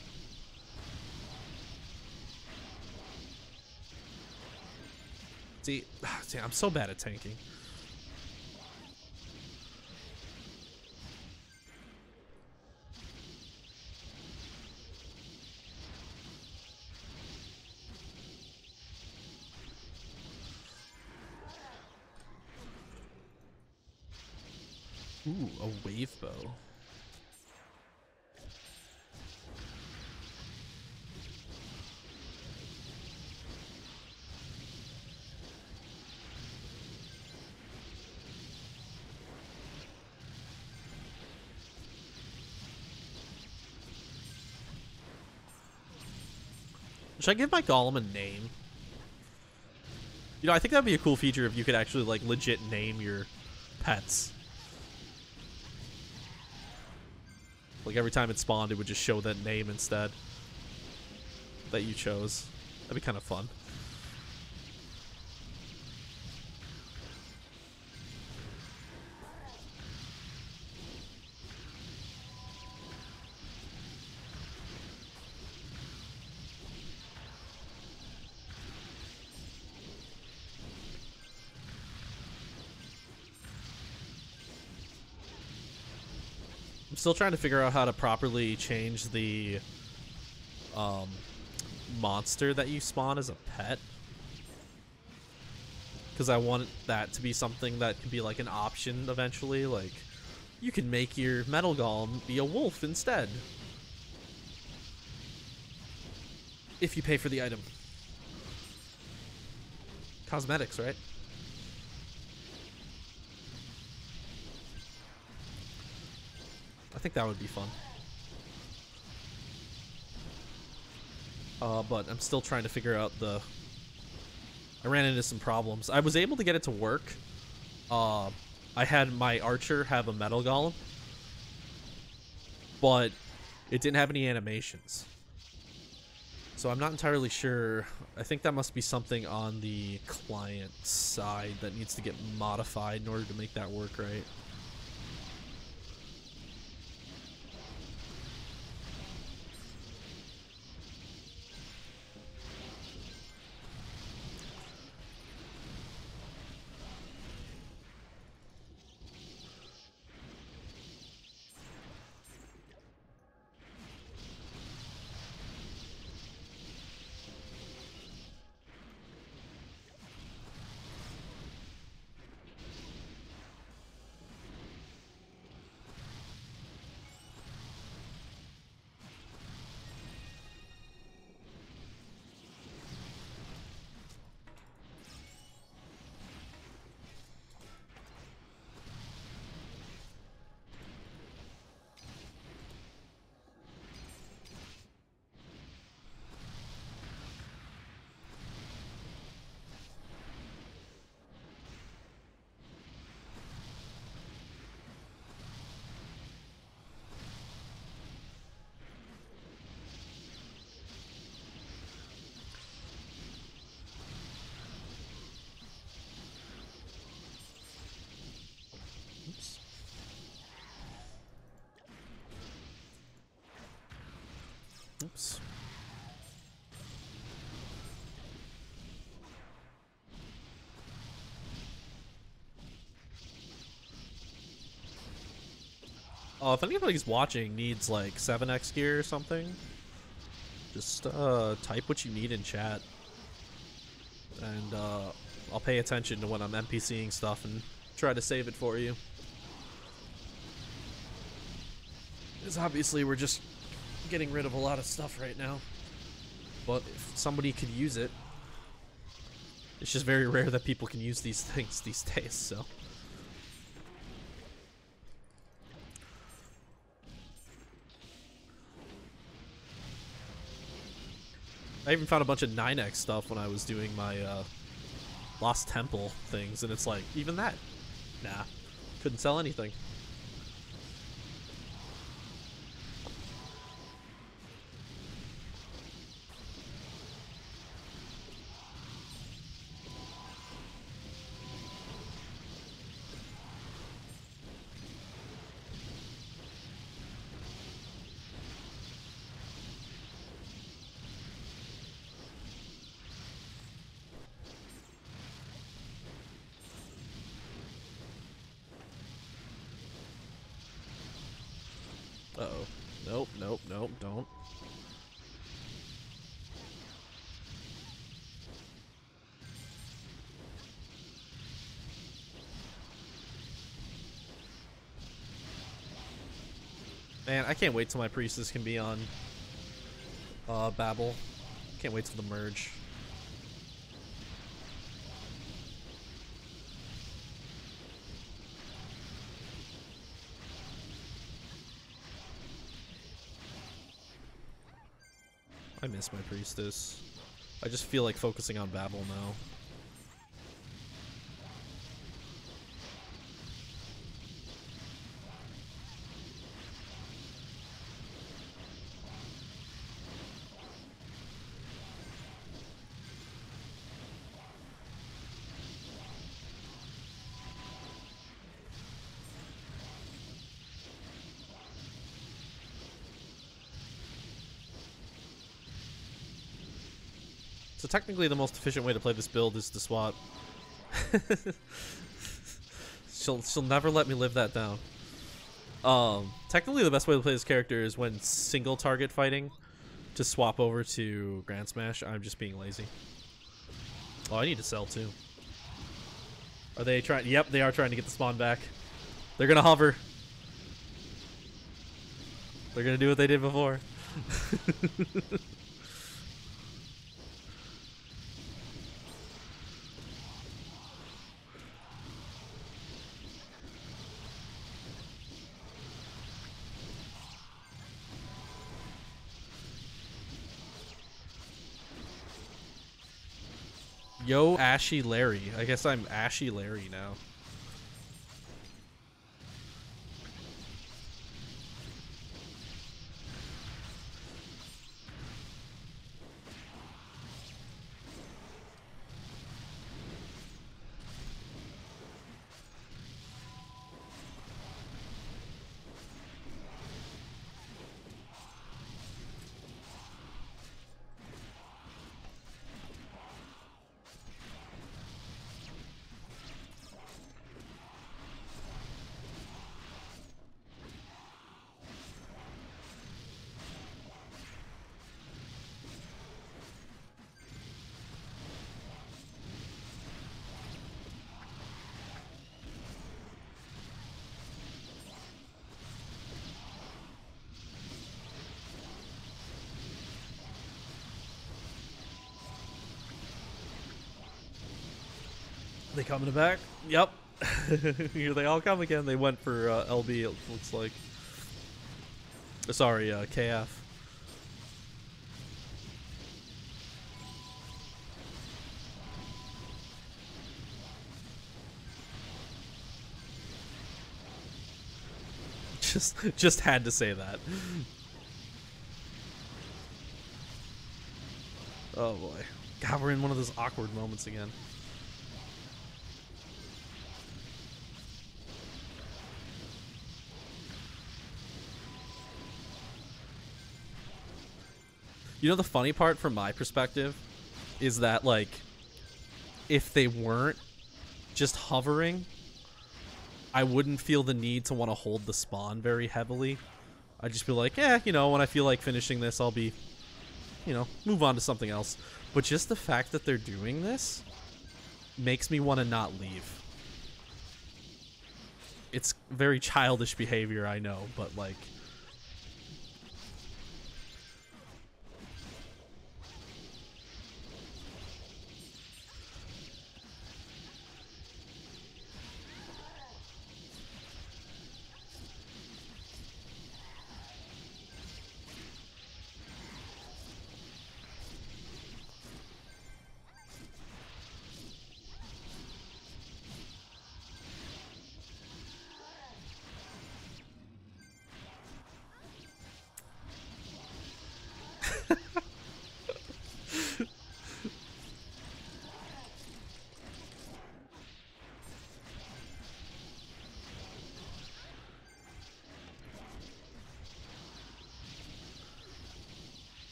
See, (sighs) see, I'm so bad at tanking. Ooh, a wave bow. Should I give my golem a name? You know, I think that'd be a cool feature if you could actually like legit name your pets. Like every time it spawned, it would just show that name instead that you chose. That'd be kind of fun. Still trying to figure out how to properly change the um, monster that you spawn as a pet. Because I want that to be something that can be like an option eventually. Like, you can make your metal golem be a wolf instead. If you pay for the item. Cosmetics, right? Think that would be fun. Uh, but I'm still trying to figure out the... I ran into some problems. I was able to get it to work. Uh, I had my archer have a metal golem. But it didn't have any animations. So I'm not entirely sure. I think that must be something on the client side that needs to get modified in order to make that work right. Oops. Uh, if anybody's watching needs like 7x gear or something, just uh, type what you need in chat. And uh, I'll pay attention to when I'm NPCing stuff and try to save it for you. Because obviously we're just getting rid of a lot of stuff right now. But if somebody could use it, it's just very rare that people can use these (laughs) things these days, so. I even found a bunch of 9x stuff when I was doing my uh, Lost Temple things, and it's like, even that, nah, couldn't sell anything. Uh-oh. Nope, nope, nope, don't. Man, I can't wait till my priestess can be on uh, Babel. Can't wait till the merge. I miss my priestess. I just feel like focusing on Babel now. Technically the most efficient way to play this build is to swap. (laughs) she'll she'll never let me live that down. Um, technically the best way to play this character is when single target fighting to swap over to Grand Smash. I'm just being lazy. Oh, I need to sell too. Are they trying? Yep, they are trying to get the spawn back. They're gonna hover. They're gonna do what they did before. (laughs) Ashy Larry. I guess I'm Ashy Larry now. Coming back? Yep. (laughs) Here they all come again. They went for uh, LB, it looks like. Uh, Sorry, uh, KF. (laughs) Just, just had to say that. Oh boy. God, we're in one of those awkward moments again. You know the funny part from my perspective is that like if they weren't just hovering, I wouldn't feel the need to want to hold the spawn very heavily. I'd just be like, yeah, you know, when I feel like finishing this, I'll be, you know, move on to something else. But just the fact that they're doing this makes me want to not leave. It's very childish behavior, I know, but like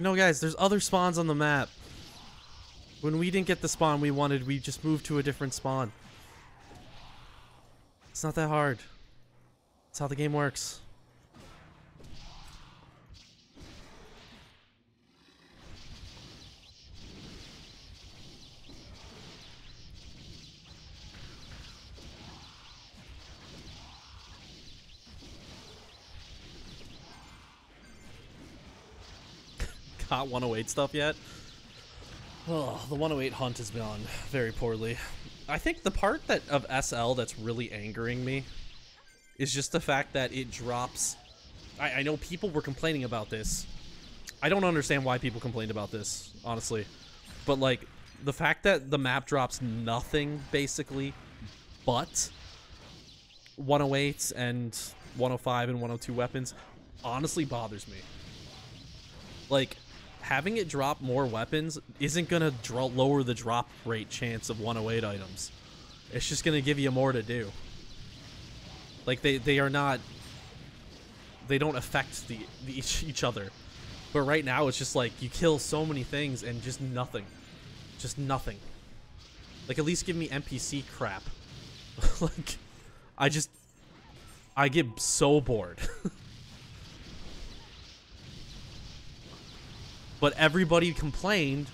No, guys, there's other spawns on the map. When we didn't get the spawn we wanted, we just moved to a different spawn. It's not that hard. That's how the game works. Got 108 stuff yet? Oh, the 108 hunt has gone very poorly. I think the part that of SL that's really angering me is just the fact that it drops. I, I know people were complaining about this. I don't understand why people complained about this, honestly. But like the fact that the map drops nothing basically but 108s and 105 and 102 weapons honestly bothers me. Like having it drop more weapons isn't gonna draw, lower the drop rate chance of 108 items. It's just gonna give you more to do. Like they they are not. They don't affect the, the each each other. But right now it's just like you kill so many things and just nothing, just nothing. Like at least give me NPC crap. (laughs) like I just I get so bored. (laughs) But everybody complained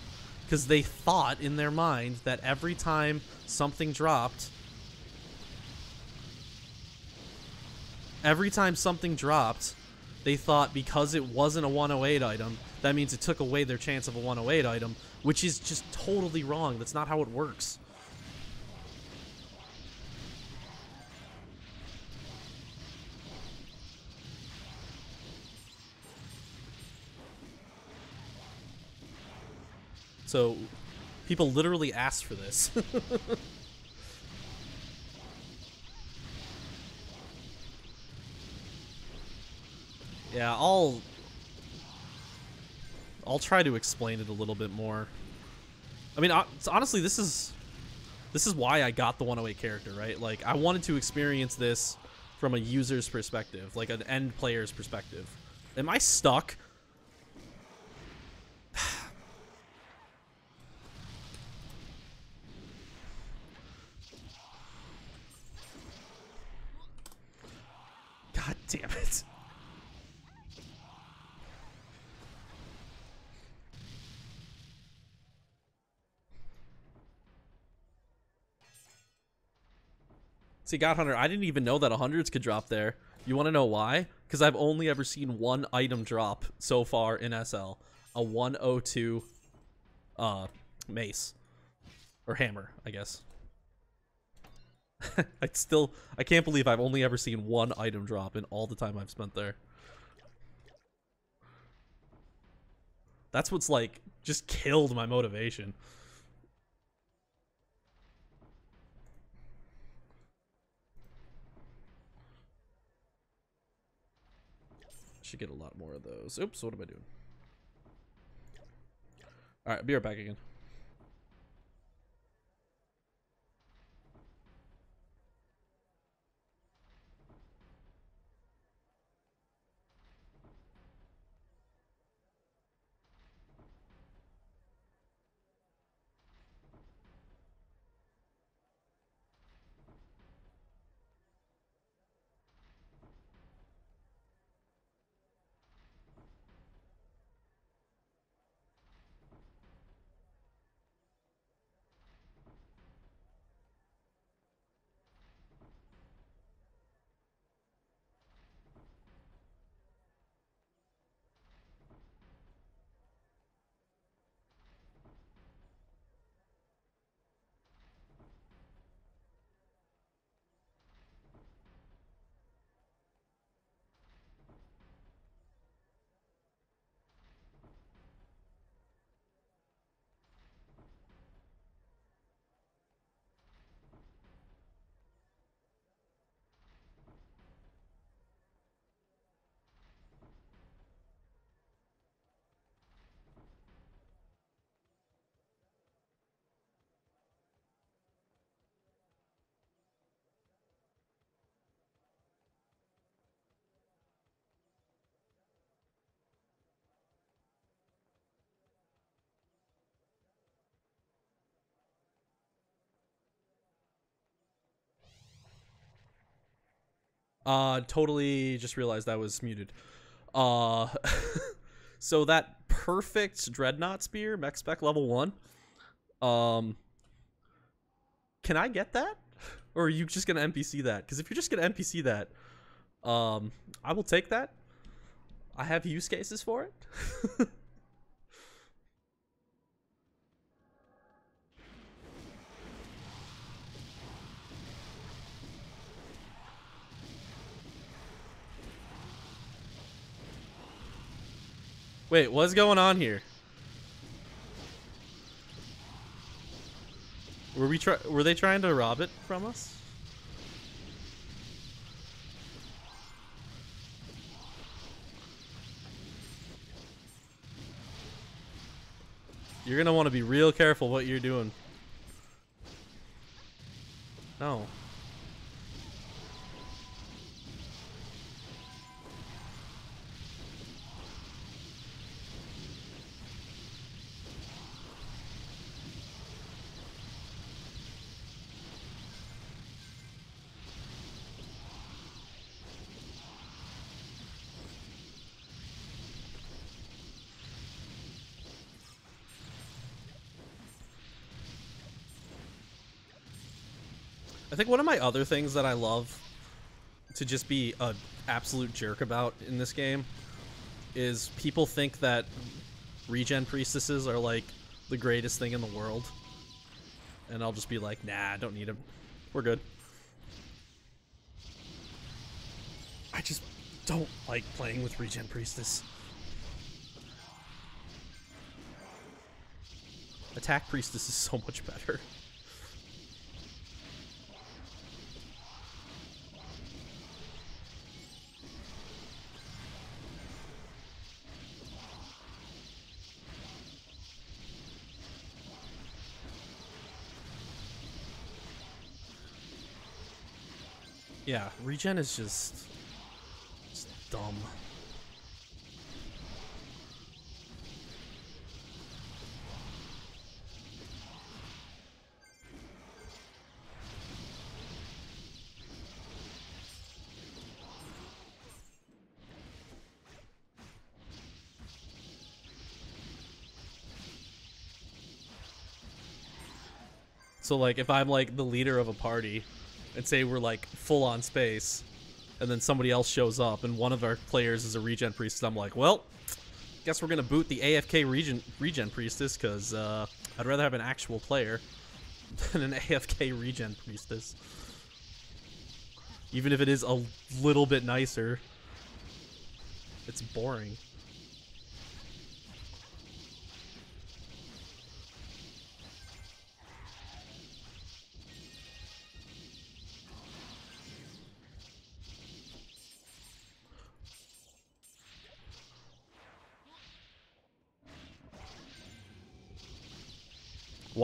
because they thought in their mind that every time something dropped, every time something dropped, they thought because it wasn't a 108 item, that means it took away their chance of a 108 item, which is just totally wrong. That's not how it works. So people literally asked for this. (laughs) yeah, I'll I'll try to explain it a little bit more. I mean, honestly, this is this is why I got the 108 character, right? Like I wanted to experience this from a user's perspective, like an end player's perspective. Am I stuck? God damn it. See, God Hunter, I didn't even know that 100s could drop there. You want to know why? Because I've only ever seen one item drop so far in SL. A 102 uh, mace. Or hammer, I guess. (laughs) I still I can't believe I've only ever seen one item drop in all the time I've spent there. That's what's like just killed my motivation. Should get a lot more of those. Oops, what am I doing? Alright, be right back again. Uh, totally just realized I was muted. Uh, (laughs) so that perfect dreadnought spear, mech spec level one. Um, can I get that, (laughs) or are you just gonna NPC that? Because if you're just gonna NPC that, um, I will take that. I have use cases for it. (laughs) Wait, what's going on here? Were we try were they trying to rob it from us? You're gonna want to be real careful what you're doing. No. I think one of my other things that I love to just be a absolute jerk about in this game is people think that regen priestesses are like the greatest thing in the world. And I'll just be like, nah, I don't need them. We're good. I just don't like playing with regen priestess. Attack priestess is so much better. Yeah, regen is just, just dumb. So like if I'm like the leader of a party and say we're like full on space, and then somebody else shows up and one of our players is a regen priest, I'm like, well, guess we're gonna boot the AFK regen regen priestess because uh, I'd rather have an actual player (laughs) than an AFK regen priestess. Even if it is a little bit nicer, it's boring.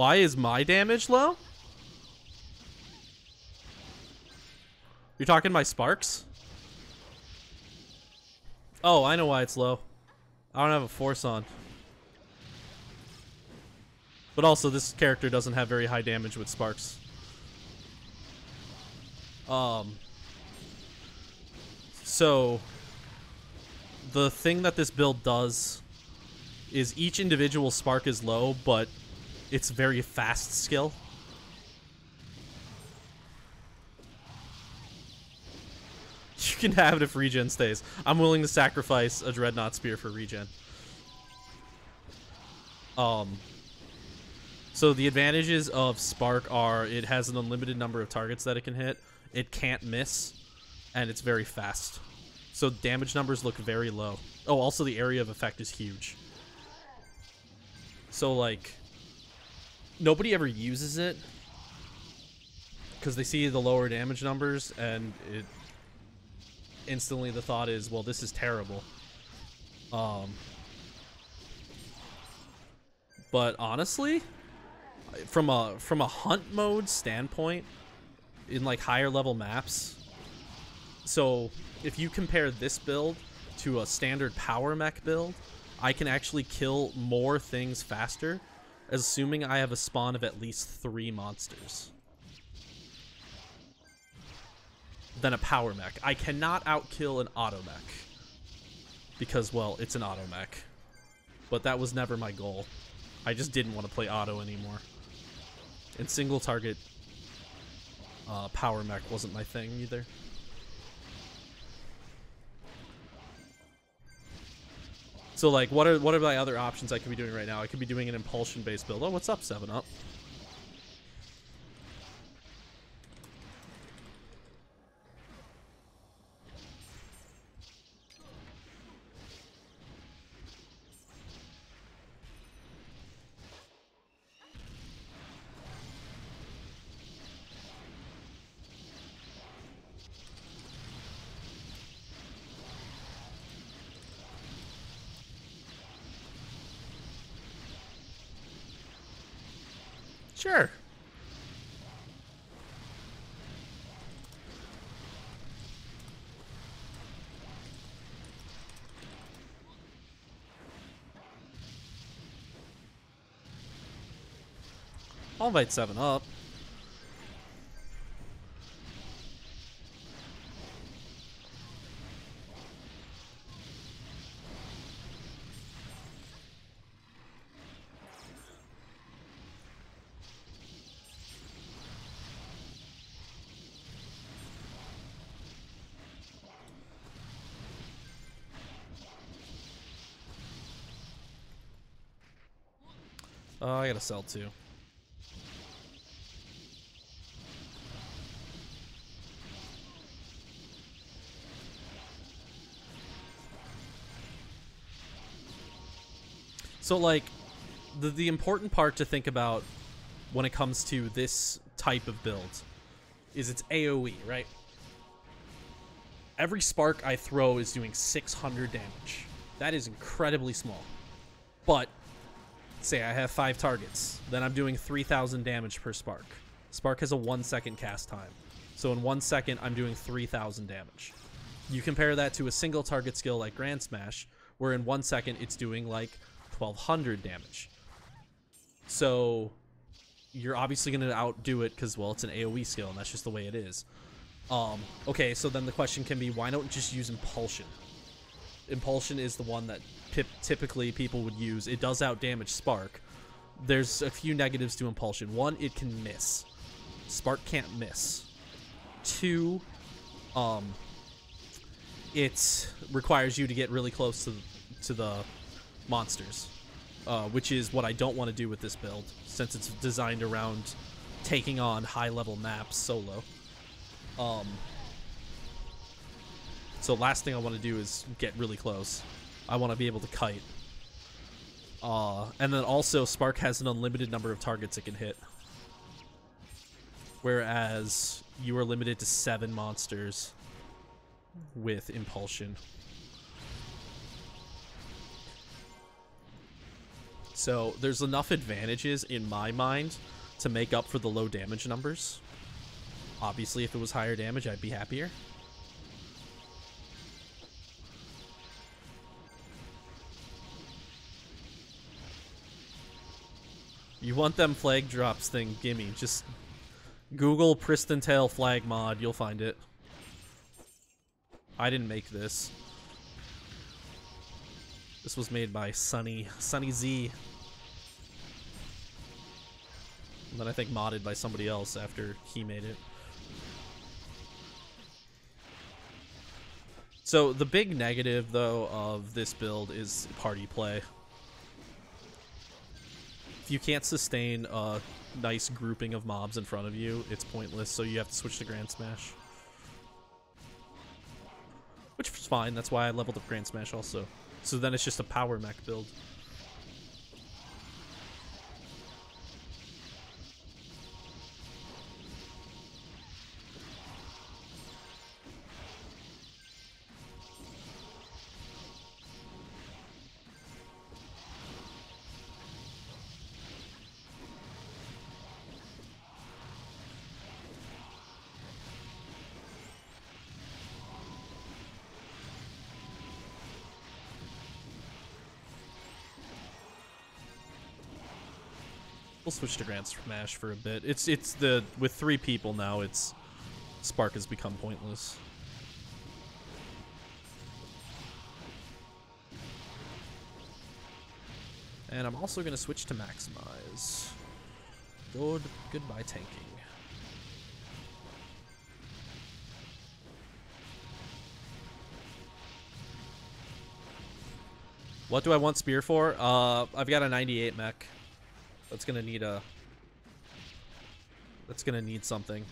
Why is my damage low? You're talking my sparks? Oh, I know why it's low. I don't have a force on. But also, this character doesn't have very high damage with sparks. Um. So, the thing that this build does is each individual spark is low, but it's very fast skill. (laughs) You can have it if regen stays. I'm willing to sacrifice a Dreadnought Spear for regen. Um, so the advantages of Spark are it has an unlimited number of targets that it can hit, it can't miss, and it's very fast. So damage numbers look very low. Oh, also the area of effect is huge. So like, nobody ever uses it because they see the lower damage numbers and it instantly the thought is well this is terrible. Um but honestly from a from a hunt mode standpoint in like higher level maps so if you compare this build to a standard power mech build I can actually kill more things faster assuming I have a spawn of at least three monsters. than a power mech. I cannot outkill an auto mech. Because, well, it's an auto mech. But that was never my goal. I just didn't want to play auto anymore. And single target uh, power mech wasn't my thing either. So like, what are what are my other options I could be doing right now? I could be doing an impulsion based build. Oh, what's up, Seven Up? Sure. I'll invite seven up. Oh, I gotta sell too. So like the the important part to think about when it comes to this type of build is it's AoE, right? Every spark I throw is doing 600 damage. That is incredibly small. Say I have five targets, then I'm doing 3,000 damage per spark. Spark has a one second cast time. So in one second, I'm doing 3,000 damage. You compare that to a single target skill like Grand Smash, where in one second it's doing like 1,200 damage. So you're obviously going to outdo it because, well, it's an AoE skill, and that's just the way it is. Um, okay, so then the question can be, why don't just use Impulsion? Impulsion is the one that typically people would use. It does out damage Spark. There's a few negatives to Impulsion. One, it can miss. Spark can't miss. Two, um, it requires you to get really close to to the monsters, uh, which is what I don't want to do with this build, since it's designed around taking on high-level maps solo. Um, so last thing I want to do is get really close. I want to be able to kite. Uh, and then also Spark has an unlimited number of targets it can hit. Whereas you are limited to seven monsters with Impulsion. So there's enough advantages in my mind to make up for the low damage numbers. Obviously, if it was higher damage, I'd be happier. You want them flag drops thing, gimme. Just Google Priston Tale flag mod, you'll find it. I didn't make this. This was made by Sunny, Sunny Z. And then I think modded by somebody else after he made it. So the big negative, though, of this build is party play you can't sustain a nice grouping of mobs in front of you, it's pointless, so you have to switch to Grand Smash. Which is fine, that's why I leveled up Grand Smash also. So then it's just a power mech build. Switch to Grand Smash for a bit. It's it's the with three people now. It's Spark has become pointless. And I'm also going to switch to maximize. Good, goodbye tanking. What do I want spear for? Uh, I've got a 98 mech. That's gonna need a. That's gonna need something.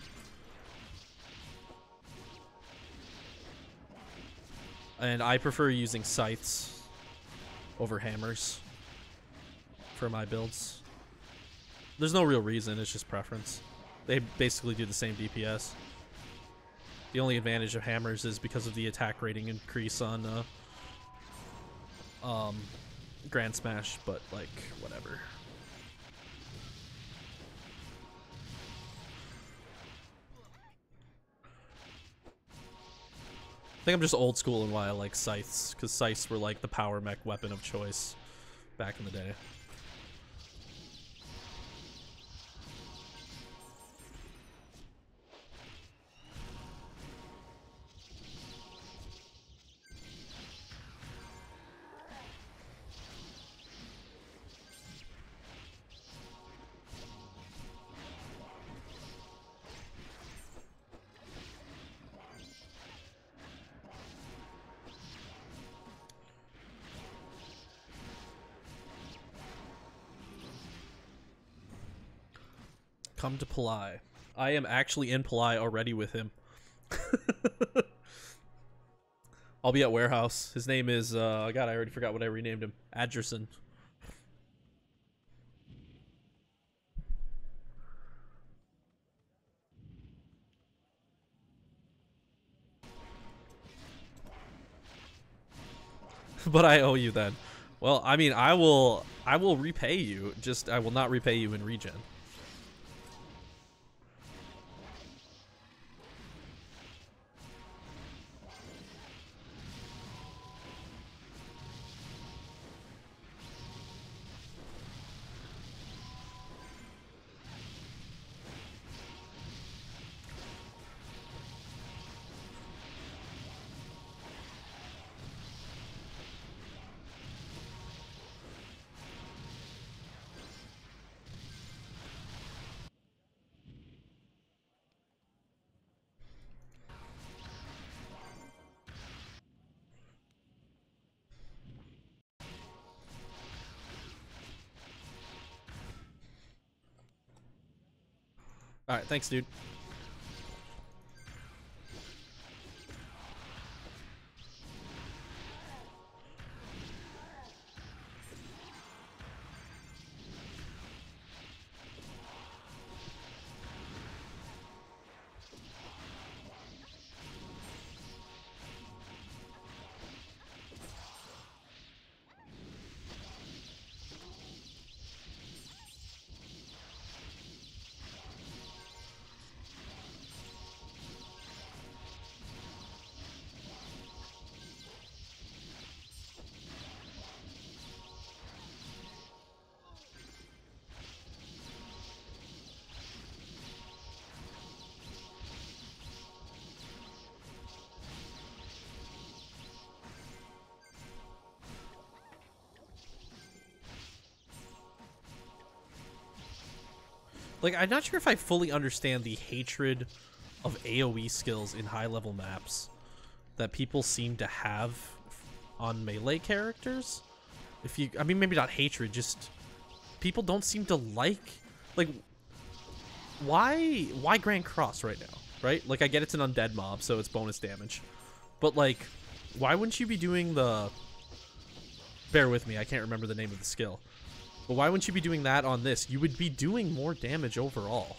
And I prefer using scythes over hammers for my builds. There's no real reason, it's just preference. They basically do the same DPS. The only advantage of hammers is because of the attack rating increase on uh, um, Grand Smash, but like whatever. Think I'm just old school and why I like scythes, because scythes were like the power mech weapon of choice back in the day. I am actually in Pillai already with him. (laughs) I'll be at warehouse. His name is uh God, I already forgot what I renamed him. Adgerson. (laughs) but I owe you then. Well, I mean, I will I will repay you. Just I will not repay you in regen. Thanks, dude. Like, I'm not sure if I fully understand the hatred of AoE skills in high level maps that people seem to have on melee characters. If you, I mean, maybe not hatred, just people don't seem to like, like, why, why Grand Cross right now, right? Like, I get it's an undead mob, so it's bonus damage, but like, why wouldn't you be doing the, bear with me, I can't remember the name of the skill but why wouldn't you be doing that on this? You would be doing more damage overall.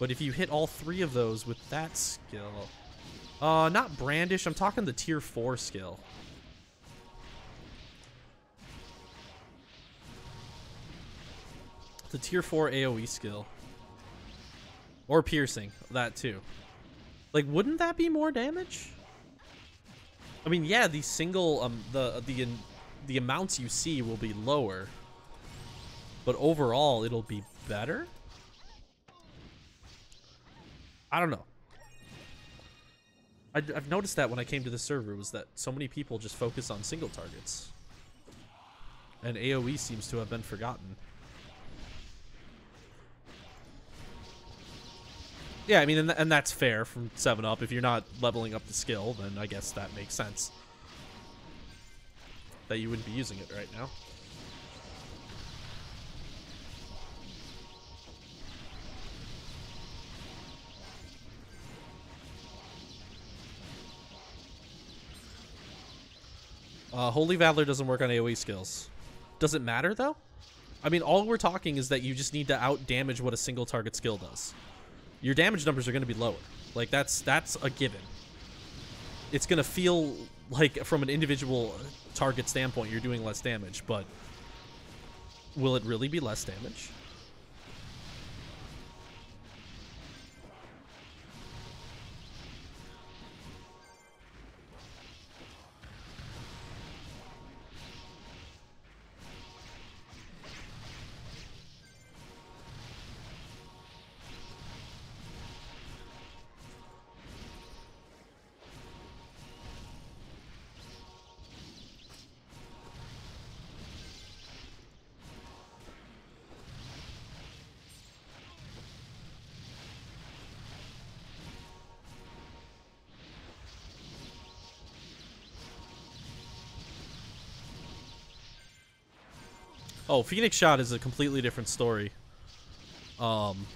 But if you hit all three of those with that skill... Uh, not Brandish. I'm talking the tier 4 skill. The tier 4 AoE skill. Or piercing. That too. Like, wouldn't that be more damage? I mean, yeah, the single um the the the amounts you see will be lower, but overall it'll be better? I don't know. I, I've noticed that when I came to the server was that so many people just focus on single targets. And AoE seems to have been forgotten. Yeah, I mean, and, and that's fair from 7-Up. If you're not leveling up the skill, then I guess that makes sense. That you wouldn't be using it right now. Uh, Holy Valor doesn't work on AoE skills. Does it matter, though? I mean, all we're talking is that you just need to out damage what a single target skill does. Your damage numbers are going to be lower. Like, that's that's a given. It's going to feel like, from an individual target standpoint, you're doing less damage, but will it really be less damage? Oh, Phoenix Shot is a completely different story. Um.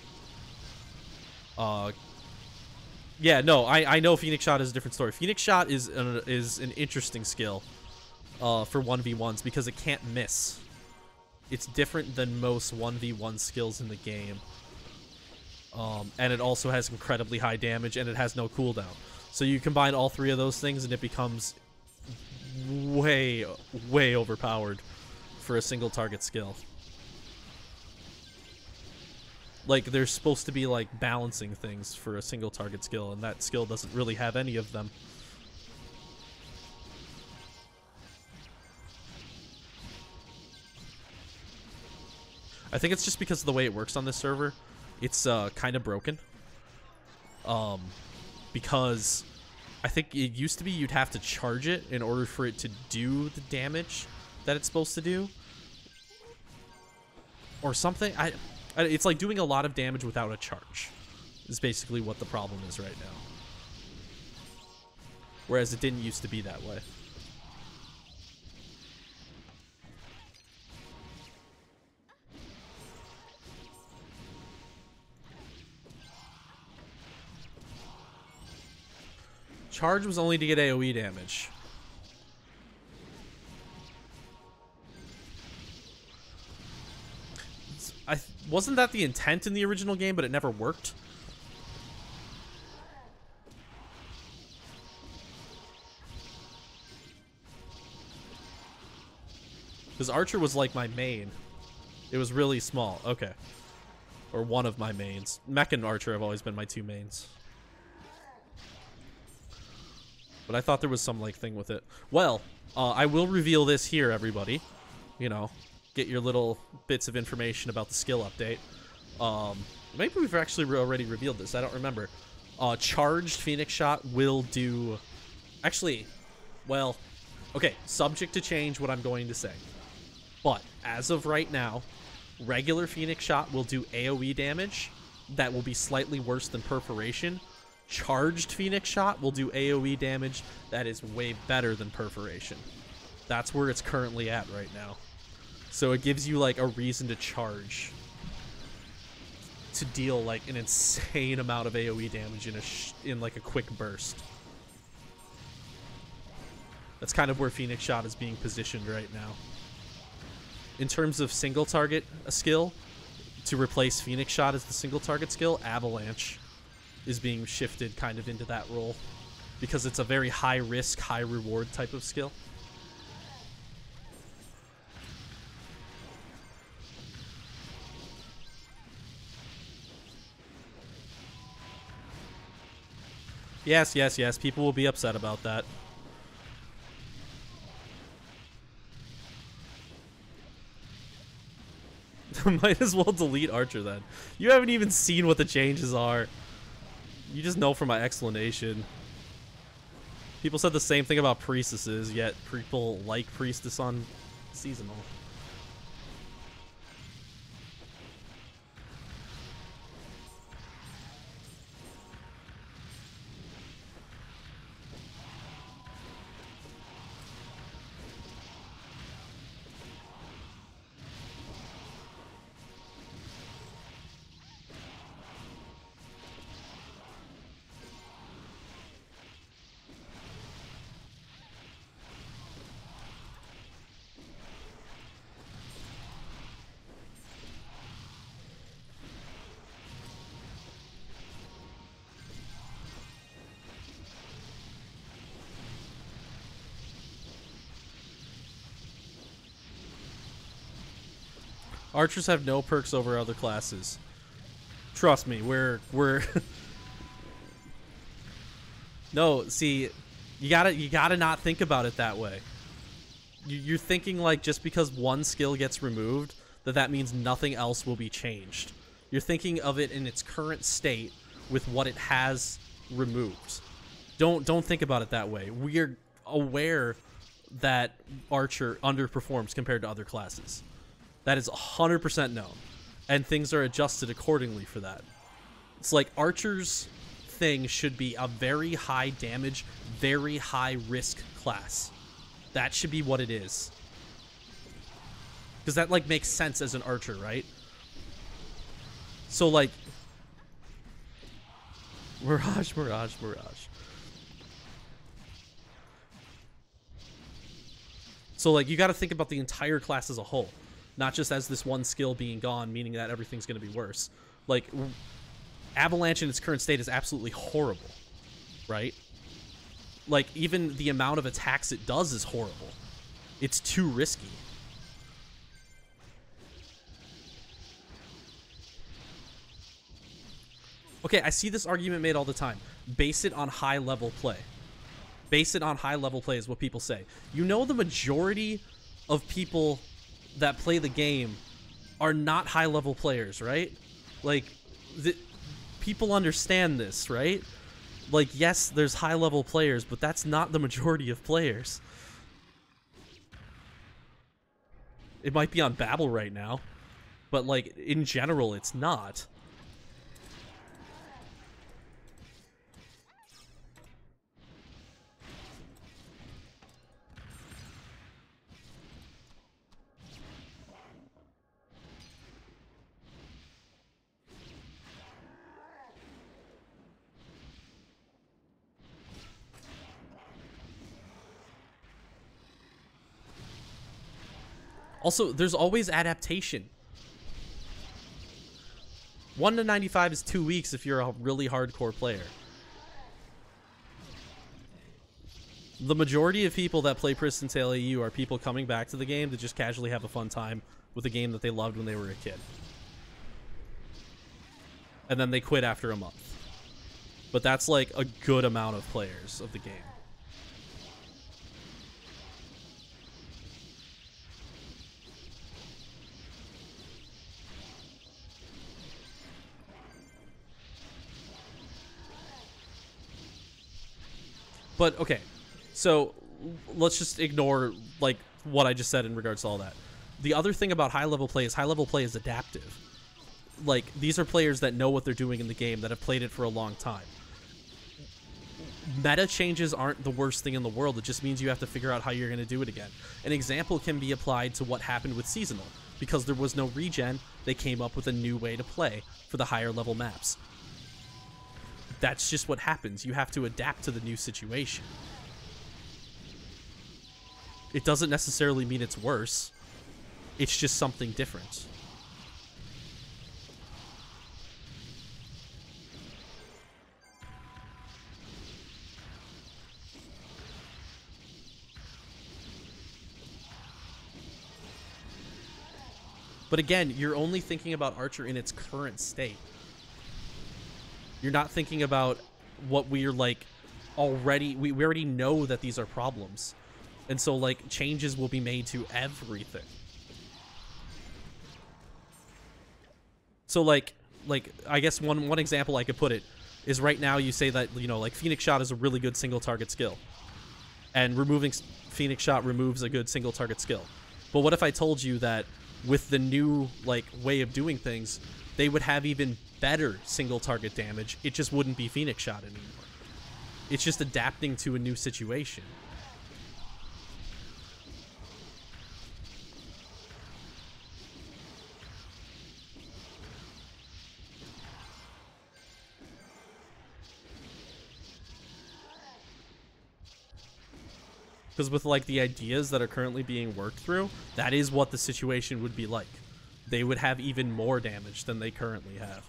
Uh. Yeah, no, I I know Phoenix Shot is a different story. Phoenix Shot is an, is an interesting skill, uh, for one v ones because it can't miss. It's different than most one v one skills in the game. Um, and it also has incredibly high damage and it has no cooldown. So you combine all three of those things and it becomes way, way overpowered for a single target skill. Like, there's supposed to be, like, balancing things for a single target skill, and that skill doesn't really have any of them. I think it's just because of the way it works on this server. It's uh, kind of broken. Um, because I think it used to be you'd have to charge it in order for it to do the damage that it's supposed to do or something. I, it's like doing a lot of damage without a charge. Is basically what the problem is right now. Whereas it didn't used to be that way. Charge was only to get AoE damage. I wasn't that the intent in the original game, but it never worked. Because Archer was like my main. It was really small. Okay. Or one of my mains. Mech and Archer have always been my two mains. But I thought there was some like thing with it. Well, uh, I will reveal this here, everybody. You know, get your little bits of information about the skill update. Um, maybe we've actually already revealed this. I don't remember. Uh, charged Phoenix Shot will do... Actually, well, okay, subject to change what I'm going to say. But as of right now, regular Phoenix Shot will do AoE damage that will be slightly worse than Perforation. Charged Phoenix Shot will do AoE damage that is way better than Perforation. That's where it's currently at right now. So it gives you like a reason to charge to deal like an insane (laughs) amount of AoE damage in a in like a quick burst. That's kind of where Phoenix Shot is being positioned right now. In terms of single target a skill, to replace Phoenix Shot as the single target skill, Avalanche is being shifted kind of into that role because it's a very high risk, high reward type of skill. Yes, yes, yes. People will be upset about that. (laughs) Might as well delete Archer then. You haven't even seen what the changes are. You just know from my explanation. People said the same thing about priestesses, yet people like priestess on seasonal. Archers have no perks over other classes. Trust me, we're we're (laughs) No, see, you gotta you gotta not think about it that way. You're thinking like just because one skill gets removed, that that means nothing else will be changed. You're thinking of it in its current state with what it has removed. Don't don't think about it that way. We're aware that Archer underperforms compared to other classes. That is 100% known. And things are adjusted accordingly for that. It's like Archer's thing should be a very high damage, very high risk class. That should be what it is. Because that, like, makes sense as an archer, right? So, like... Mirage, Mirage, Mirage. So, like, you got to think about the entire class as a whole not just as this one skill being gone, meaning that everything's going to be worse. Like, Avalanche in its current state is absolutely horrible, right? Like, even the amount of attacks it does is horrible. It's too risky. Okay, I see this argument made all the time. Base it on high level play. Base it on high level play is what people say. You know the majority of people that play the game are not high level players, right? Like, the, people understand this, right? Like, yes, there's high level players, but that's not the majority of players. It might be on Babel right now, but like in general, it's not. Also, there's always adaptation. 1 to 95 is two weeks if you're a really hardcore player. The majority of people that play Priston Tale EU are people coming back to the game to just casually have a fun time with a game that they loved when they were a kid. And then they quit after a month. But that's like a good amount of players of the game. But okay, so let's just ignore like what I just said in regards to all that. The other thing about high level play is high level play is adaptive. Like these are players that know what they're doing in the game that have played it for a long time. Meta changes aren't the worst thing in the world. It just means you have to figure out how you're going to do it again. An example can be applied to what happened with seasonal. Because there was no regen, they came up with a new way to play for the higher level maps that's just what happens. You have to adapt to the new situation. It doesn't necessarily mean it's worse. It's just something different. But again, you're only thinking about Archer in its current state. You're not thinking about what we're like already we, we already know that these are problems. And so like changes will be made to everything. So like like I guess one one example I could put it is right now you say that you know like Phoenix Shot is a really good single target skill, and removing Phoenix Shot removes a good single target skill. But what if I told you that with the new like way of doing things, they would have even better single target damage. It just wouldn't be Phoenix Shot anymore. It's just adapting to a new situation. Because with like the ideas that are currently being worked through, that is what the situation would be like. They would have even more damage than they currently have.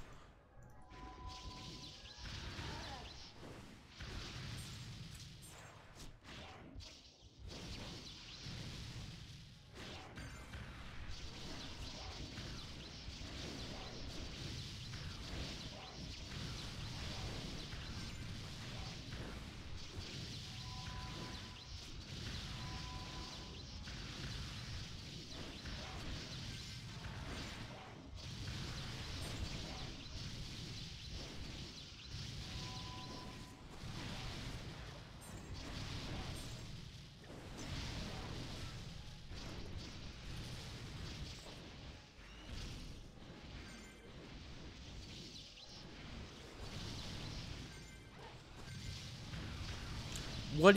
What?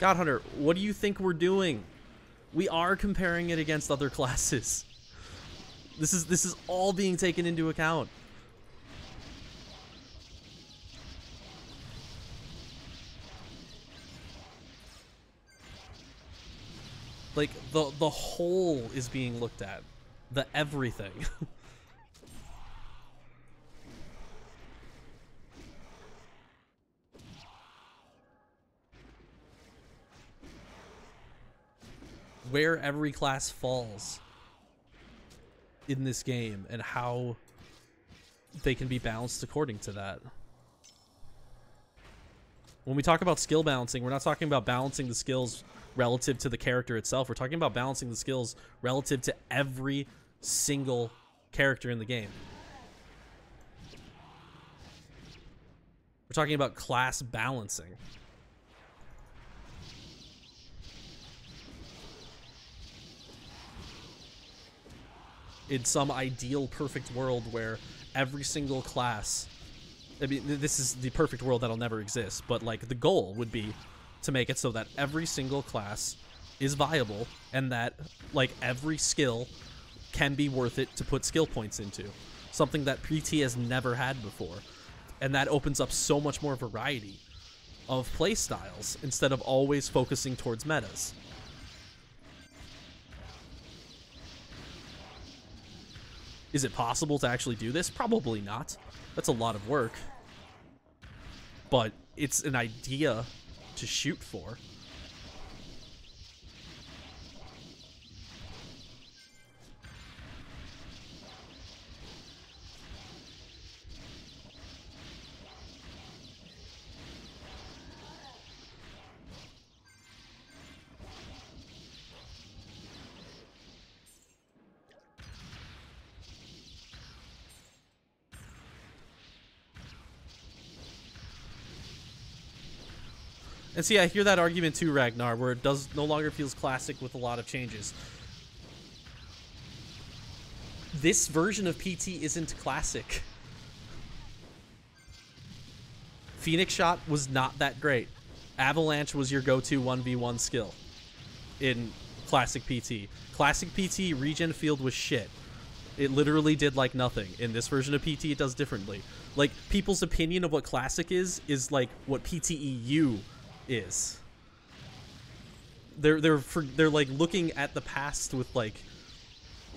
God Hunter, what do you think we're doing? We are comparing it against other (laughs) classes. This is this is all being taken into account. Like the the whole is being looked at. The everything. (laughs) where every class falls in this game and how they can be balanced according to that. When we talk about skill balancing, we're not talking about balancing the skills relative to the character itself. We're talking about balancing the skills relative to every single character in the game. We're talking about class balancing. In some ideal perfect world where every single class I mean this is the perfect world that'll never exist, but like the goal would be to make it so that every single class is viable and that like every skill can be worth it to put skill points into. Something that PT has never had before. And that opens up so much more variety of playstyles instead of always focusing towards metas. Is it possible to actually do this? Probably not. That's a lot of work. But it's an idea to shoot for. And see, I hear that argument too, Ragnar, where it does no longer feels classic with a lot of changes. This version of PT isn't classic. Phoenix Shot was not that great. Avalanche was your go-to 1v1 skill in classic PT. Classic PT regen field was shit. It literally did like nothing. In this version of PT, it does differently. Like people's opinion of what classic is is like what PTEU is. They're they're for, they're like looking at the past with like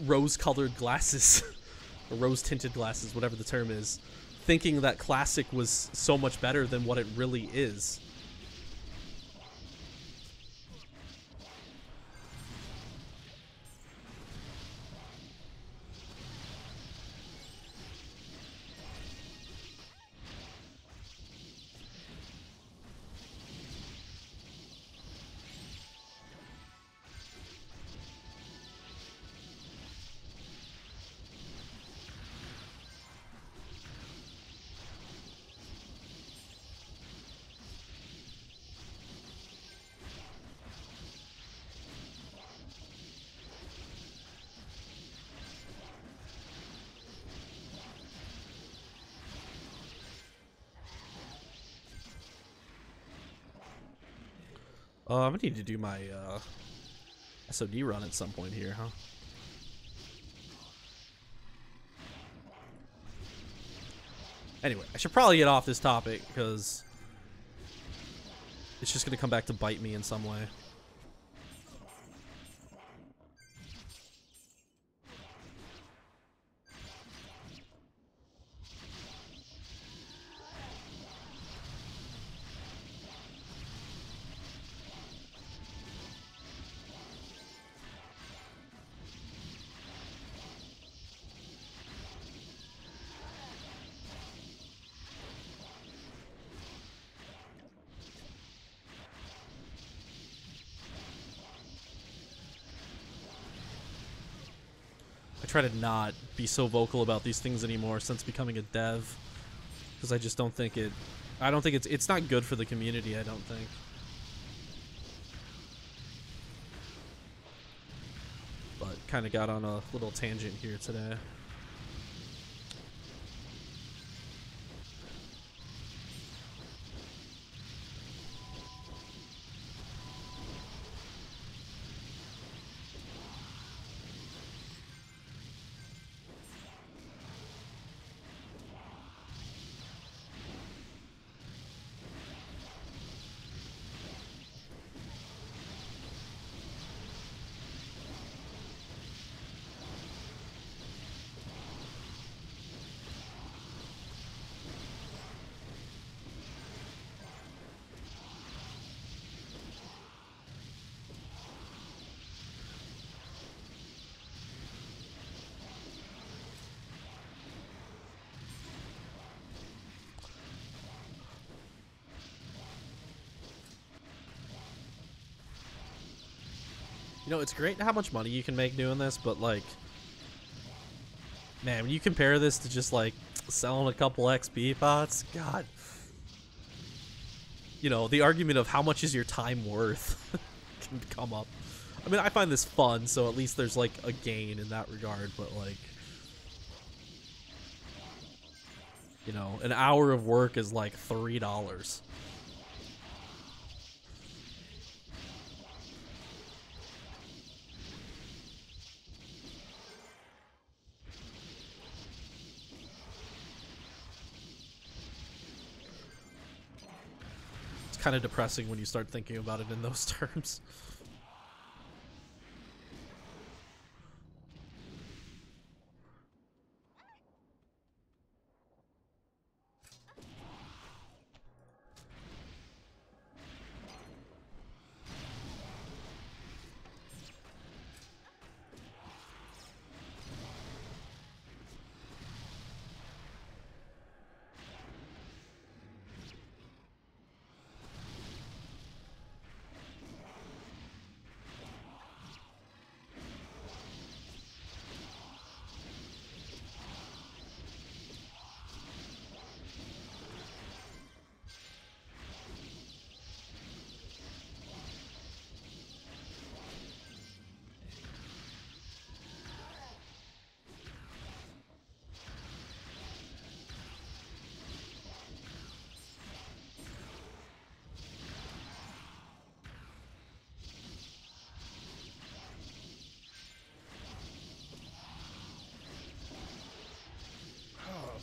rose-colored glasses, (laughs) or rose-tinted glasses, whatever the term is, thinking that classic was so much better than what it really is. Uh, I'm gonna need to do my uh, SOD run at some point here, huh? Anyway, I should probably get off this topic because it's just gonna come back to bite me in some way. Try to not be so vocal about these things anymore since becoming a dev because I just don't think it I don't think it's it's not good for the community, I don't think. But kind of got on a little tangent here today. know, it's great how much money you can make doing this, but like, man, when you compare this to just like selling a couple XP pots, God, you know, the argument of how much is your time worth (laughs) can come up. I mean, I find this fun, so at least there's like a gain in that regard, but like, you know, an hour of work is like $3. Kind of depressing when you start thinking about it in those (laughs) terms.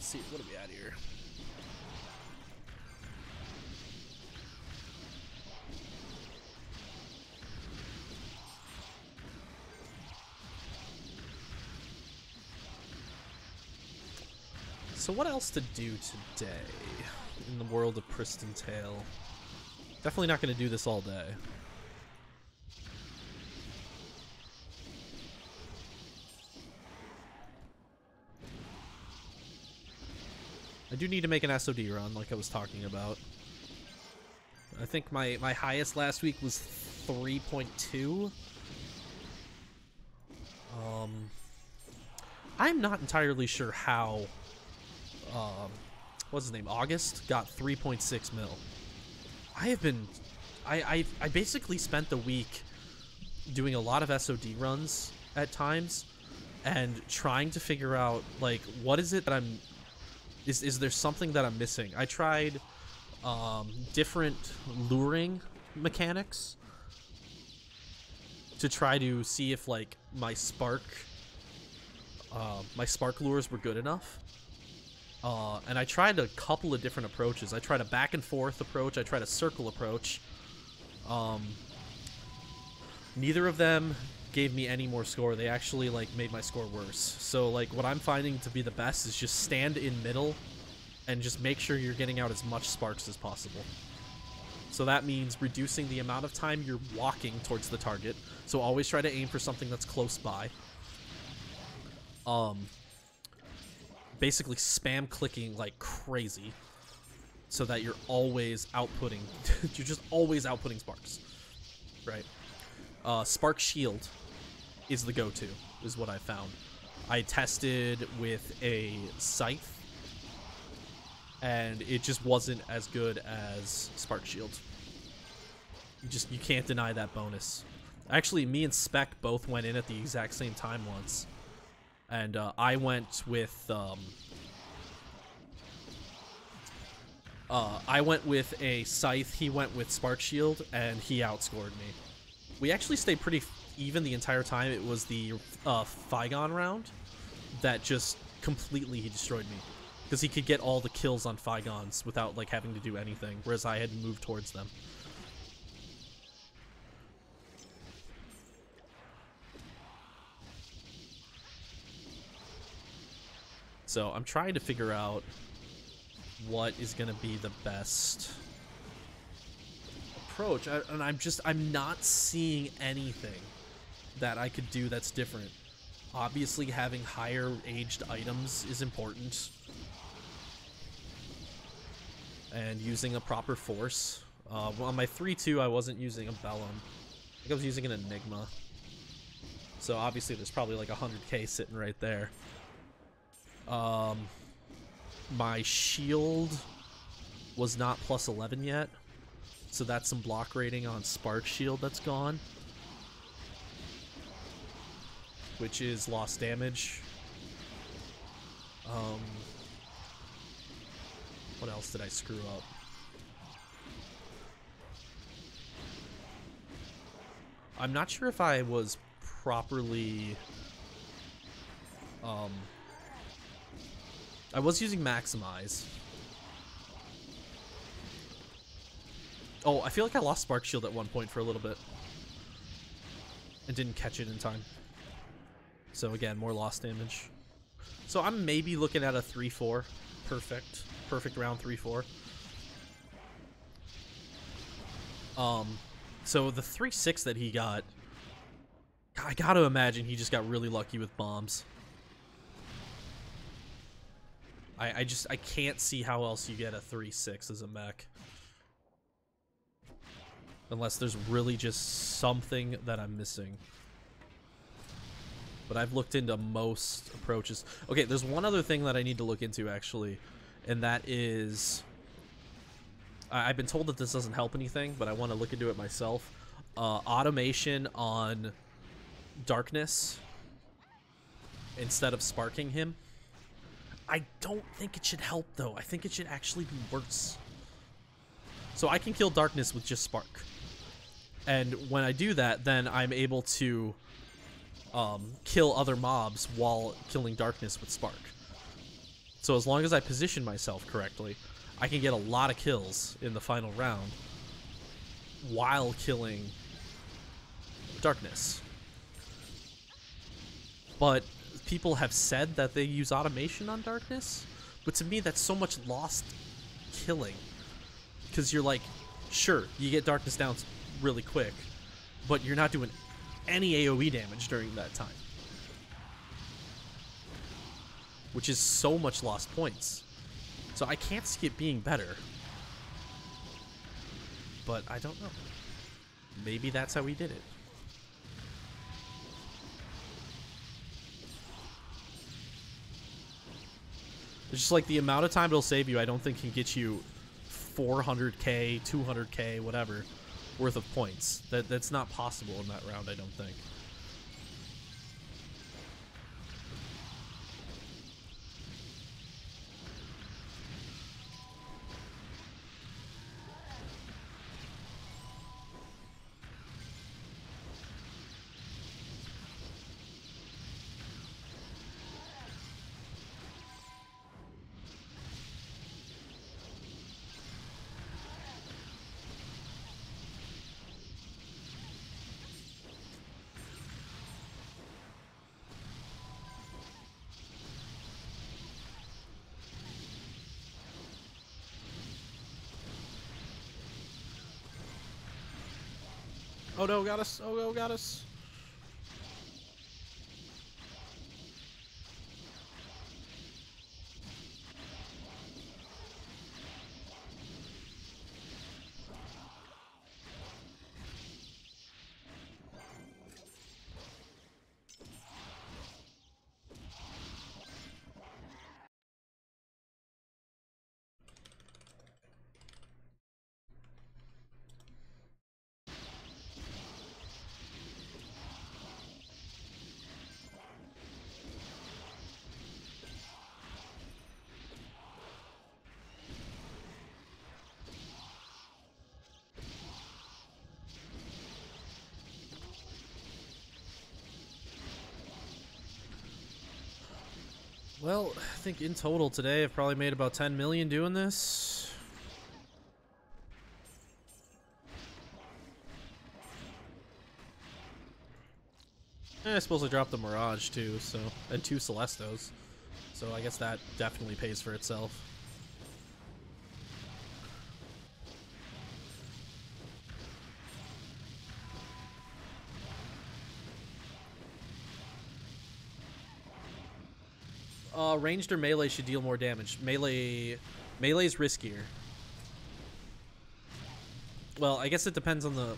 let's see, what are we at here? So what else to do today in the world of Priston Tale? Definitely not going to do this all day. I do need to make an SOD run, like I was talking about. I think my, my highest last week was 3.2. Um, I'm not entirely sure how, um, what's his name, August got 3.6 mil. I have been, I, I, I basically spent the week doing a lot of SOD runs at times and trying to figure out, like, what is it that I'm is is there something that I'm missing? I tried um, different luring mechanics to try to see if like my spark, uh, my spark lures were good enough. Uh, and I tried a couple of different approaches. I tried a back and forth approach. I tried a circle approach. Um, neither of them gave me any more score. They actually like made my score worse. So like what I'm finding to be the best is just stand in middle and just make sure you're getting out as much sparks as possible. So that means reducing the amount of time you're walking towards the target. So always try to aim for something that's close by. Um basically spam clicking like crazy so that you're always outputting (laughs) you're just always outputting sparks. Right? Uh spark shield is the go-to is what I found. I tested with a scythe and it just wasn't as good as Spark Shield. You just you can't deny that bonus. Actually, me and Spec both went in at the exact same time once, and uh, I went with um, uh, I went with a scythe. He went with Spark Shield, and he outscored me. We actually stayed pretty even the entire time. It was the uh, Figon round that just completely he destroyed me because he could get all the kills on Figons without like having to do anything, whereas I had moved towards them. So I'm trying to figure out what is going to be the best approach, I, and I'm just I'm not seeing anything that I could do that's different. Obviously, having higher aged items is important and using a proper force. Uh, on my 3-2, I wasn't using a Bellum. I think I was using an Enigma. So obviously there's probably like 100k sitting right there. Um, my shield was not plus 11 yet. So that's some block rating on Spark Shield that's gone. Which is lost damage. Um, what else did I screw up? I'm not sure if I was properly... Um, I was using Maximize. Oh, I feel like I lost Spark Shield at one point for a little bit. And didn't catch it in time. So again, more lost damage. So I'm maybe looking at a 3-4. Perfect perfect round three four. Um, so the three six that he got, I got to imagine he just got really lucky with bombs. I I just I can't see how else you get a three six as a mech. Unless there's really just something that I'm missing. But I've looked into most approaches. Okay, there's one other thing that I need to look into actually and that is I've been told that this doesn't help anything, but I want to look into it myself. Uh, automation on darkness instead of sparking him. I don't think it should help though. I think it should actually be worse. So I can kill darkness with just spark. And when I do that, then I'm able to um, kill other mobs while killing darkness with spark. So as long as I position myself correctly, I can get a lot of kills in the final round while killing darkness. But people have said that they use automation on darkness, but to me that's so much lost killing. Because you're like, sure, you get darkness down really quick, but you're not doing any AoE damage during that time which is so much lost points. So I can't see it being better. But I don't know. Maybe that's how we did it. It's just like the amount of time it'll save you, I don't think can get you 400k, 200k, whatever, worth of points. That That's not possible in that round, I don't think. Oh no, got us. Oh no, got us. Well, I think in total today I've probably made about 10 million doing this. Eh, I suppose I dropped the Mirage too, so and two Celestos. So I guess that definitely pays for itself. Ranged or melee should deal more damage. Melee, melee is riskier. Well, I guess it depends on the.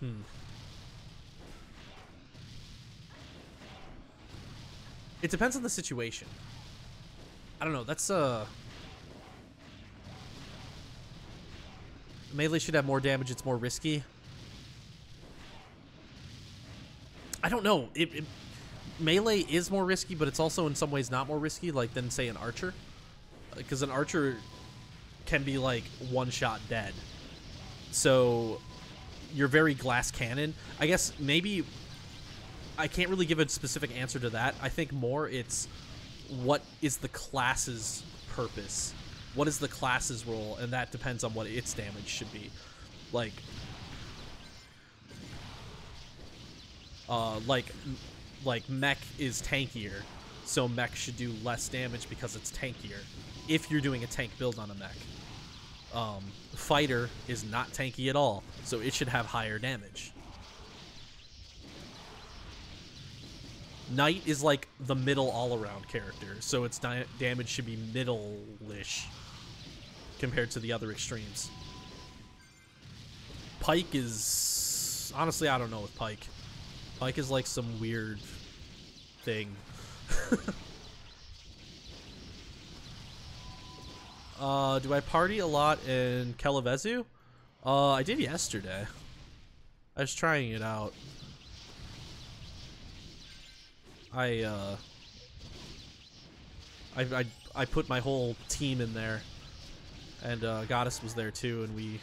Hmm. It depends on the situation. I don't know. That's uh. Melee should have more damage. It's more risky. I don't know. It, it melee is more risky, but it's also in some ways not more risky, like than say an archer, because an archer can be like one shot dead. So you're very glass cannon. I guess maybe I can't really give a specific answer to that. I think more it's what is the class's purpose, what is the class's role, and that depends on what its damage should be. Like, uh, like like mech is tankier, so mech should do less damage because it's tankier. If you're doing a tank build on a mech, um, fighter is not tanky at all, so it should have higher damage. Knight is like the middle all-around character, so its damage should be middle-ish compared to the other extremes. Pike is honestly I don't know with Pike. Pike is like some weird thing. (laughs) uh, do I party a lot in Kelavezu? Uh, I did yesterday. I was trying it out. I, uh... I, I, I put my whole team in there. And, uh, Goddess was there too, and we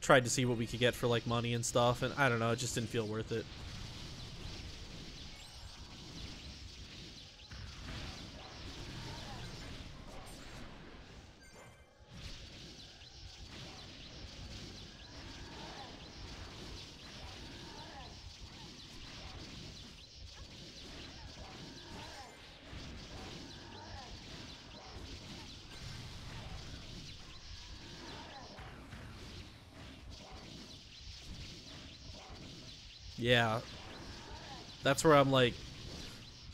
tried to see what we could get for like money and stuff, and I don't know, it just didn't feel worth it. Yeah. That's where I'm like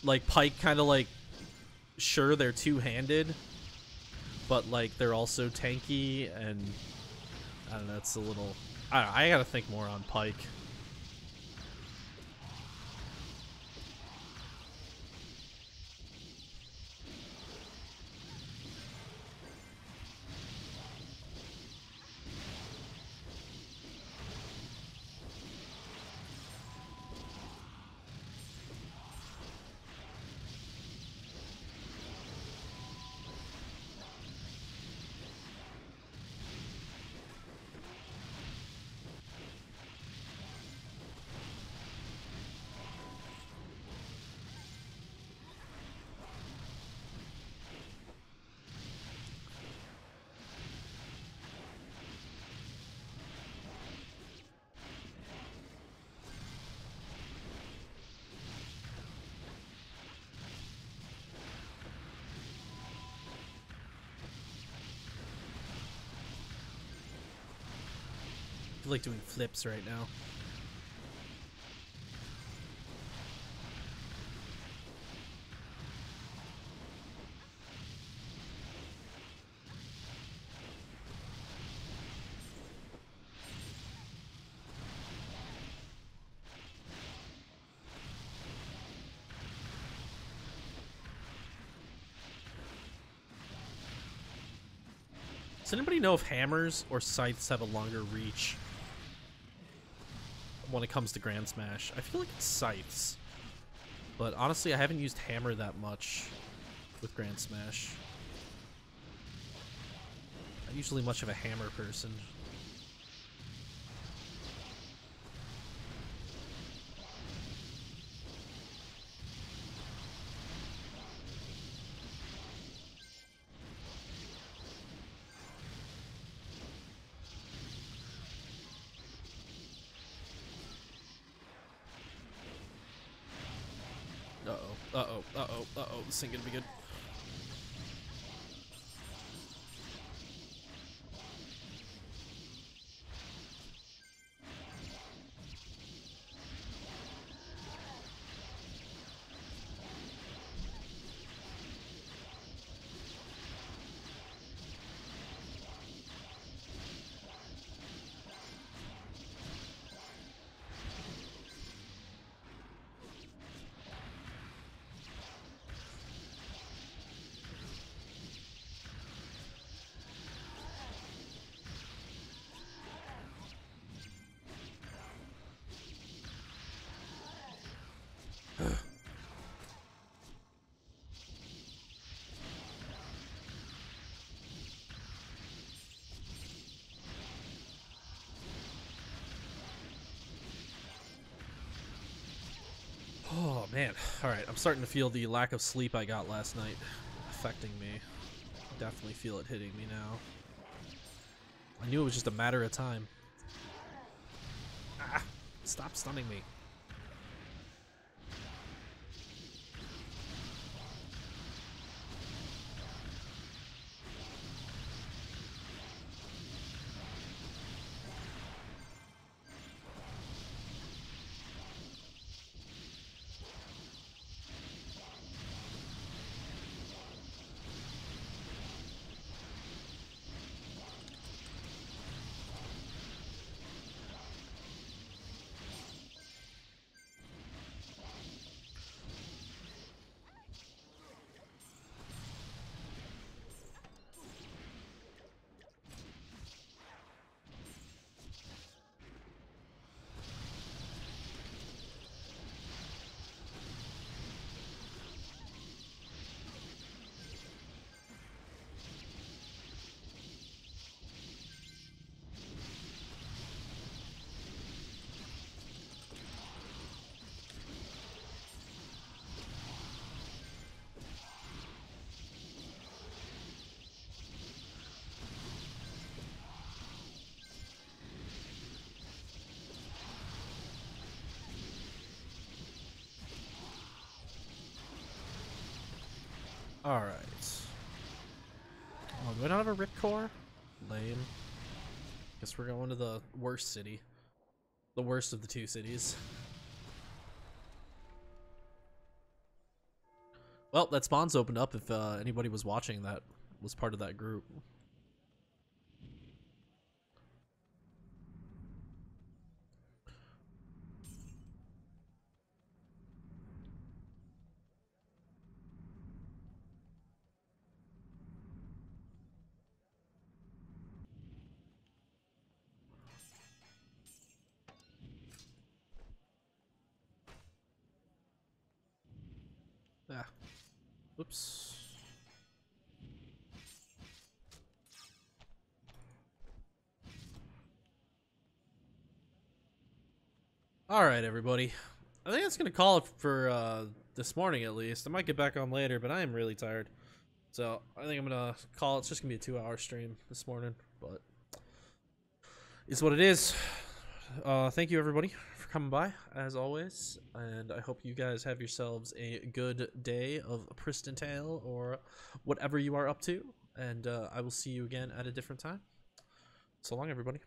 like Pike kind of like sure they're two-handed, but like they're also tanky and I don't know, it's a little I I got to think more on Pike. Like doing flips right now. Does anybody know if hammers or scythes have a longer reach when it comes to Grand Smash? I feel like it's scythes. But honestly, I haven't used hammer that much with Grand Smash. I'm usually much of a hammer person. Uh-oh, uh-oh, this ain't gonna be good. Oh man. Alright, I'm starting to feel the lack of sleep I got last night affecting me. Definitely feel it hitting me now. I knew it was just a matter of time. Ah! Stop stunning me. Alright. Oh, do I not have a Rip Core? Lame. Guess we're going to the worst city. The worst of the two cities. Well, that spawn's opened up if uh, anybody was watching that was part of that group. Ah. Oops. All right, everybody. I think that's gonna call it for uh, this morning at least. I might get back on later, but I am really tired. So I think I'm gonna call it. It's just gonna be a two-hour stream this morning, but it's what it is. Uh, thank you, everybody, for coming by as always, and I hope you guys have yourselves a good day of Priston Tale or whatever you are up to. And uh, I will see you again at a different time. So long, everybody.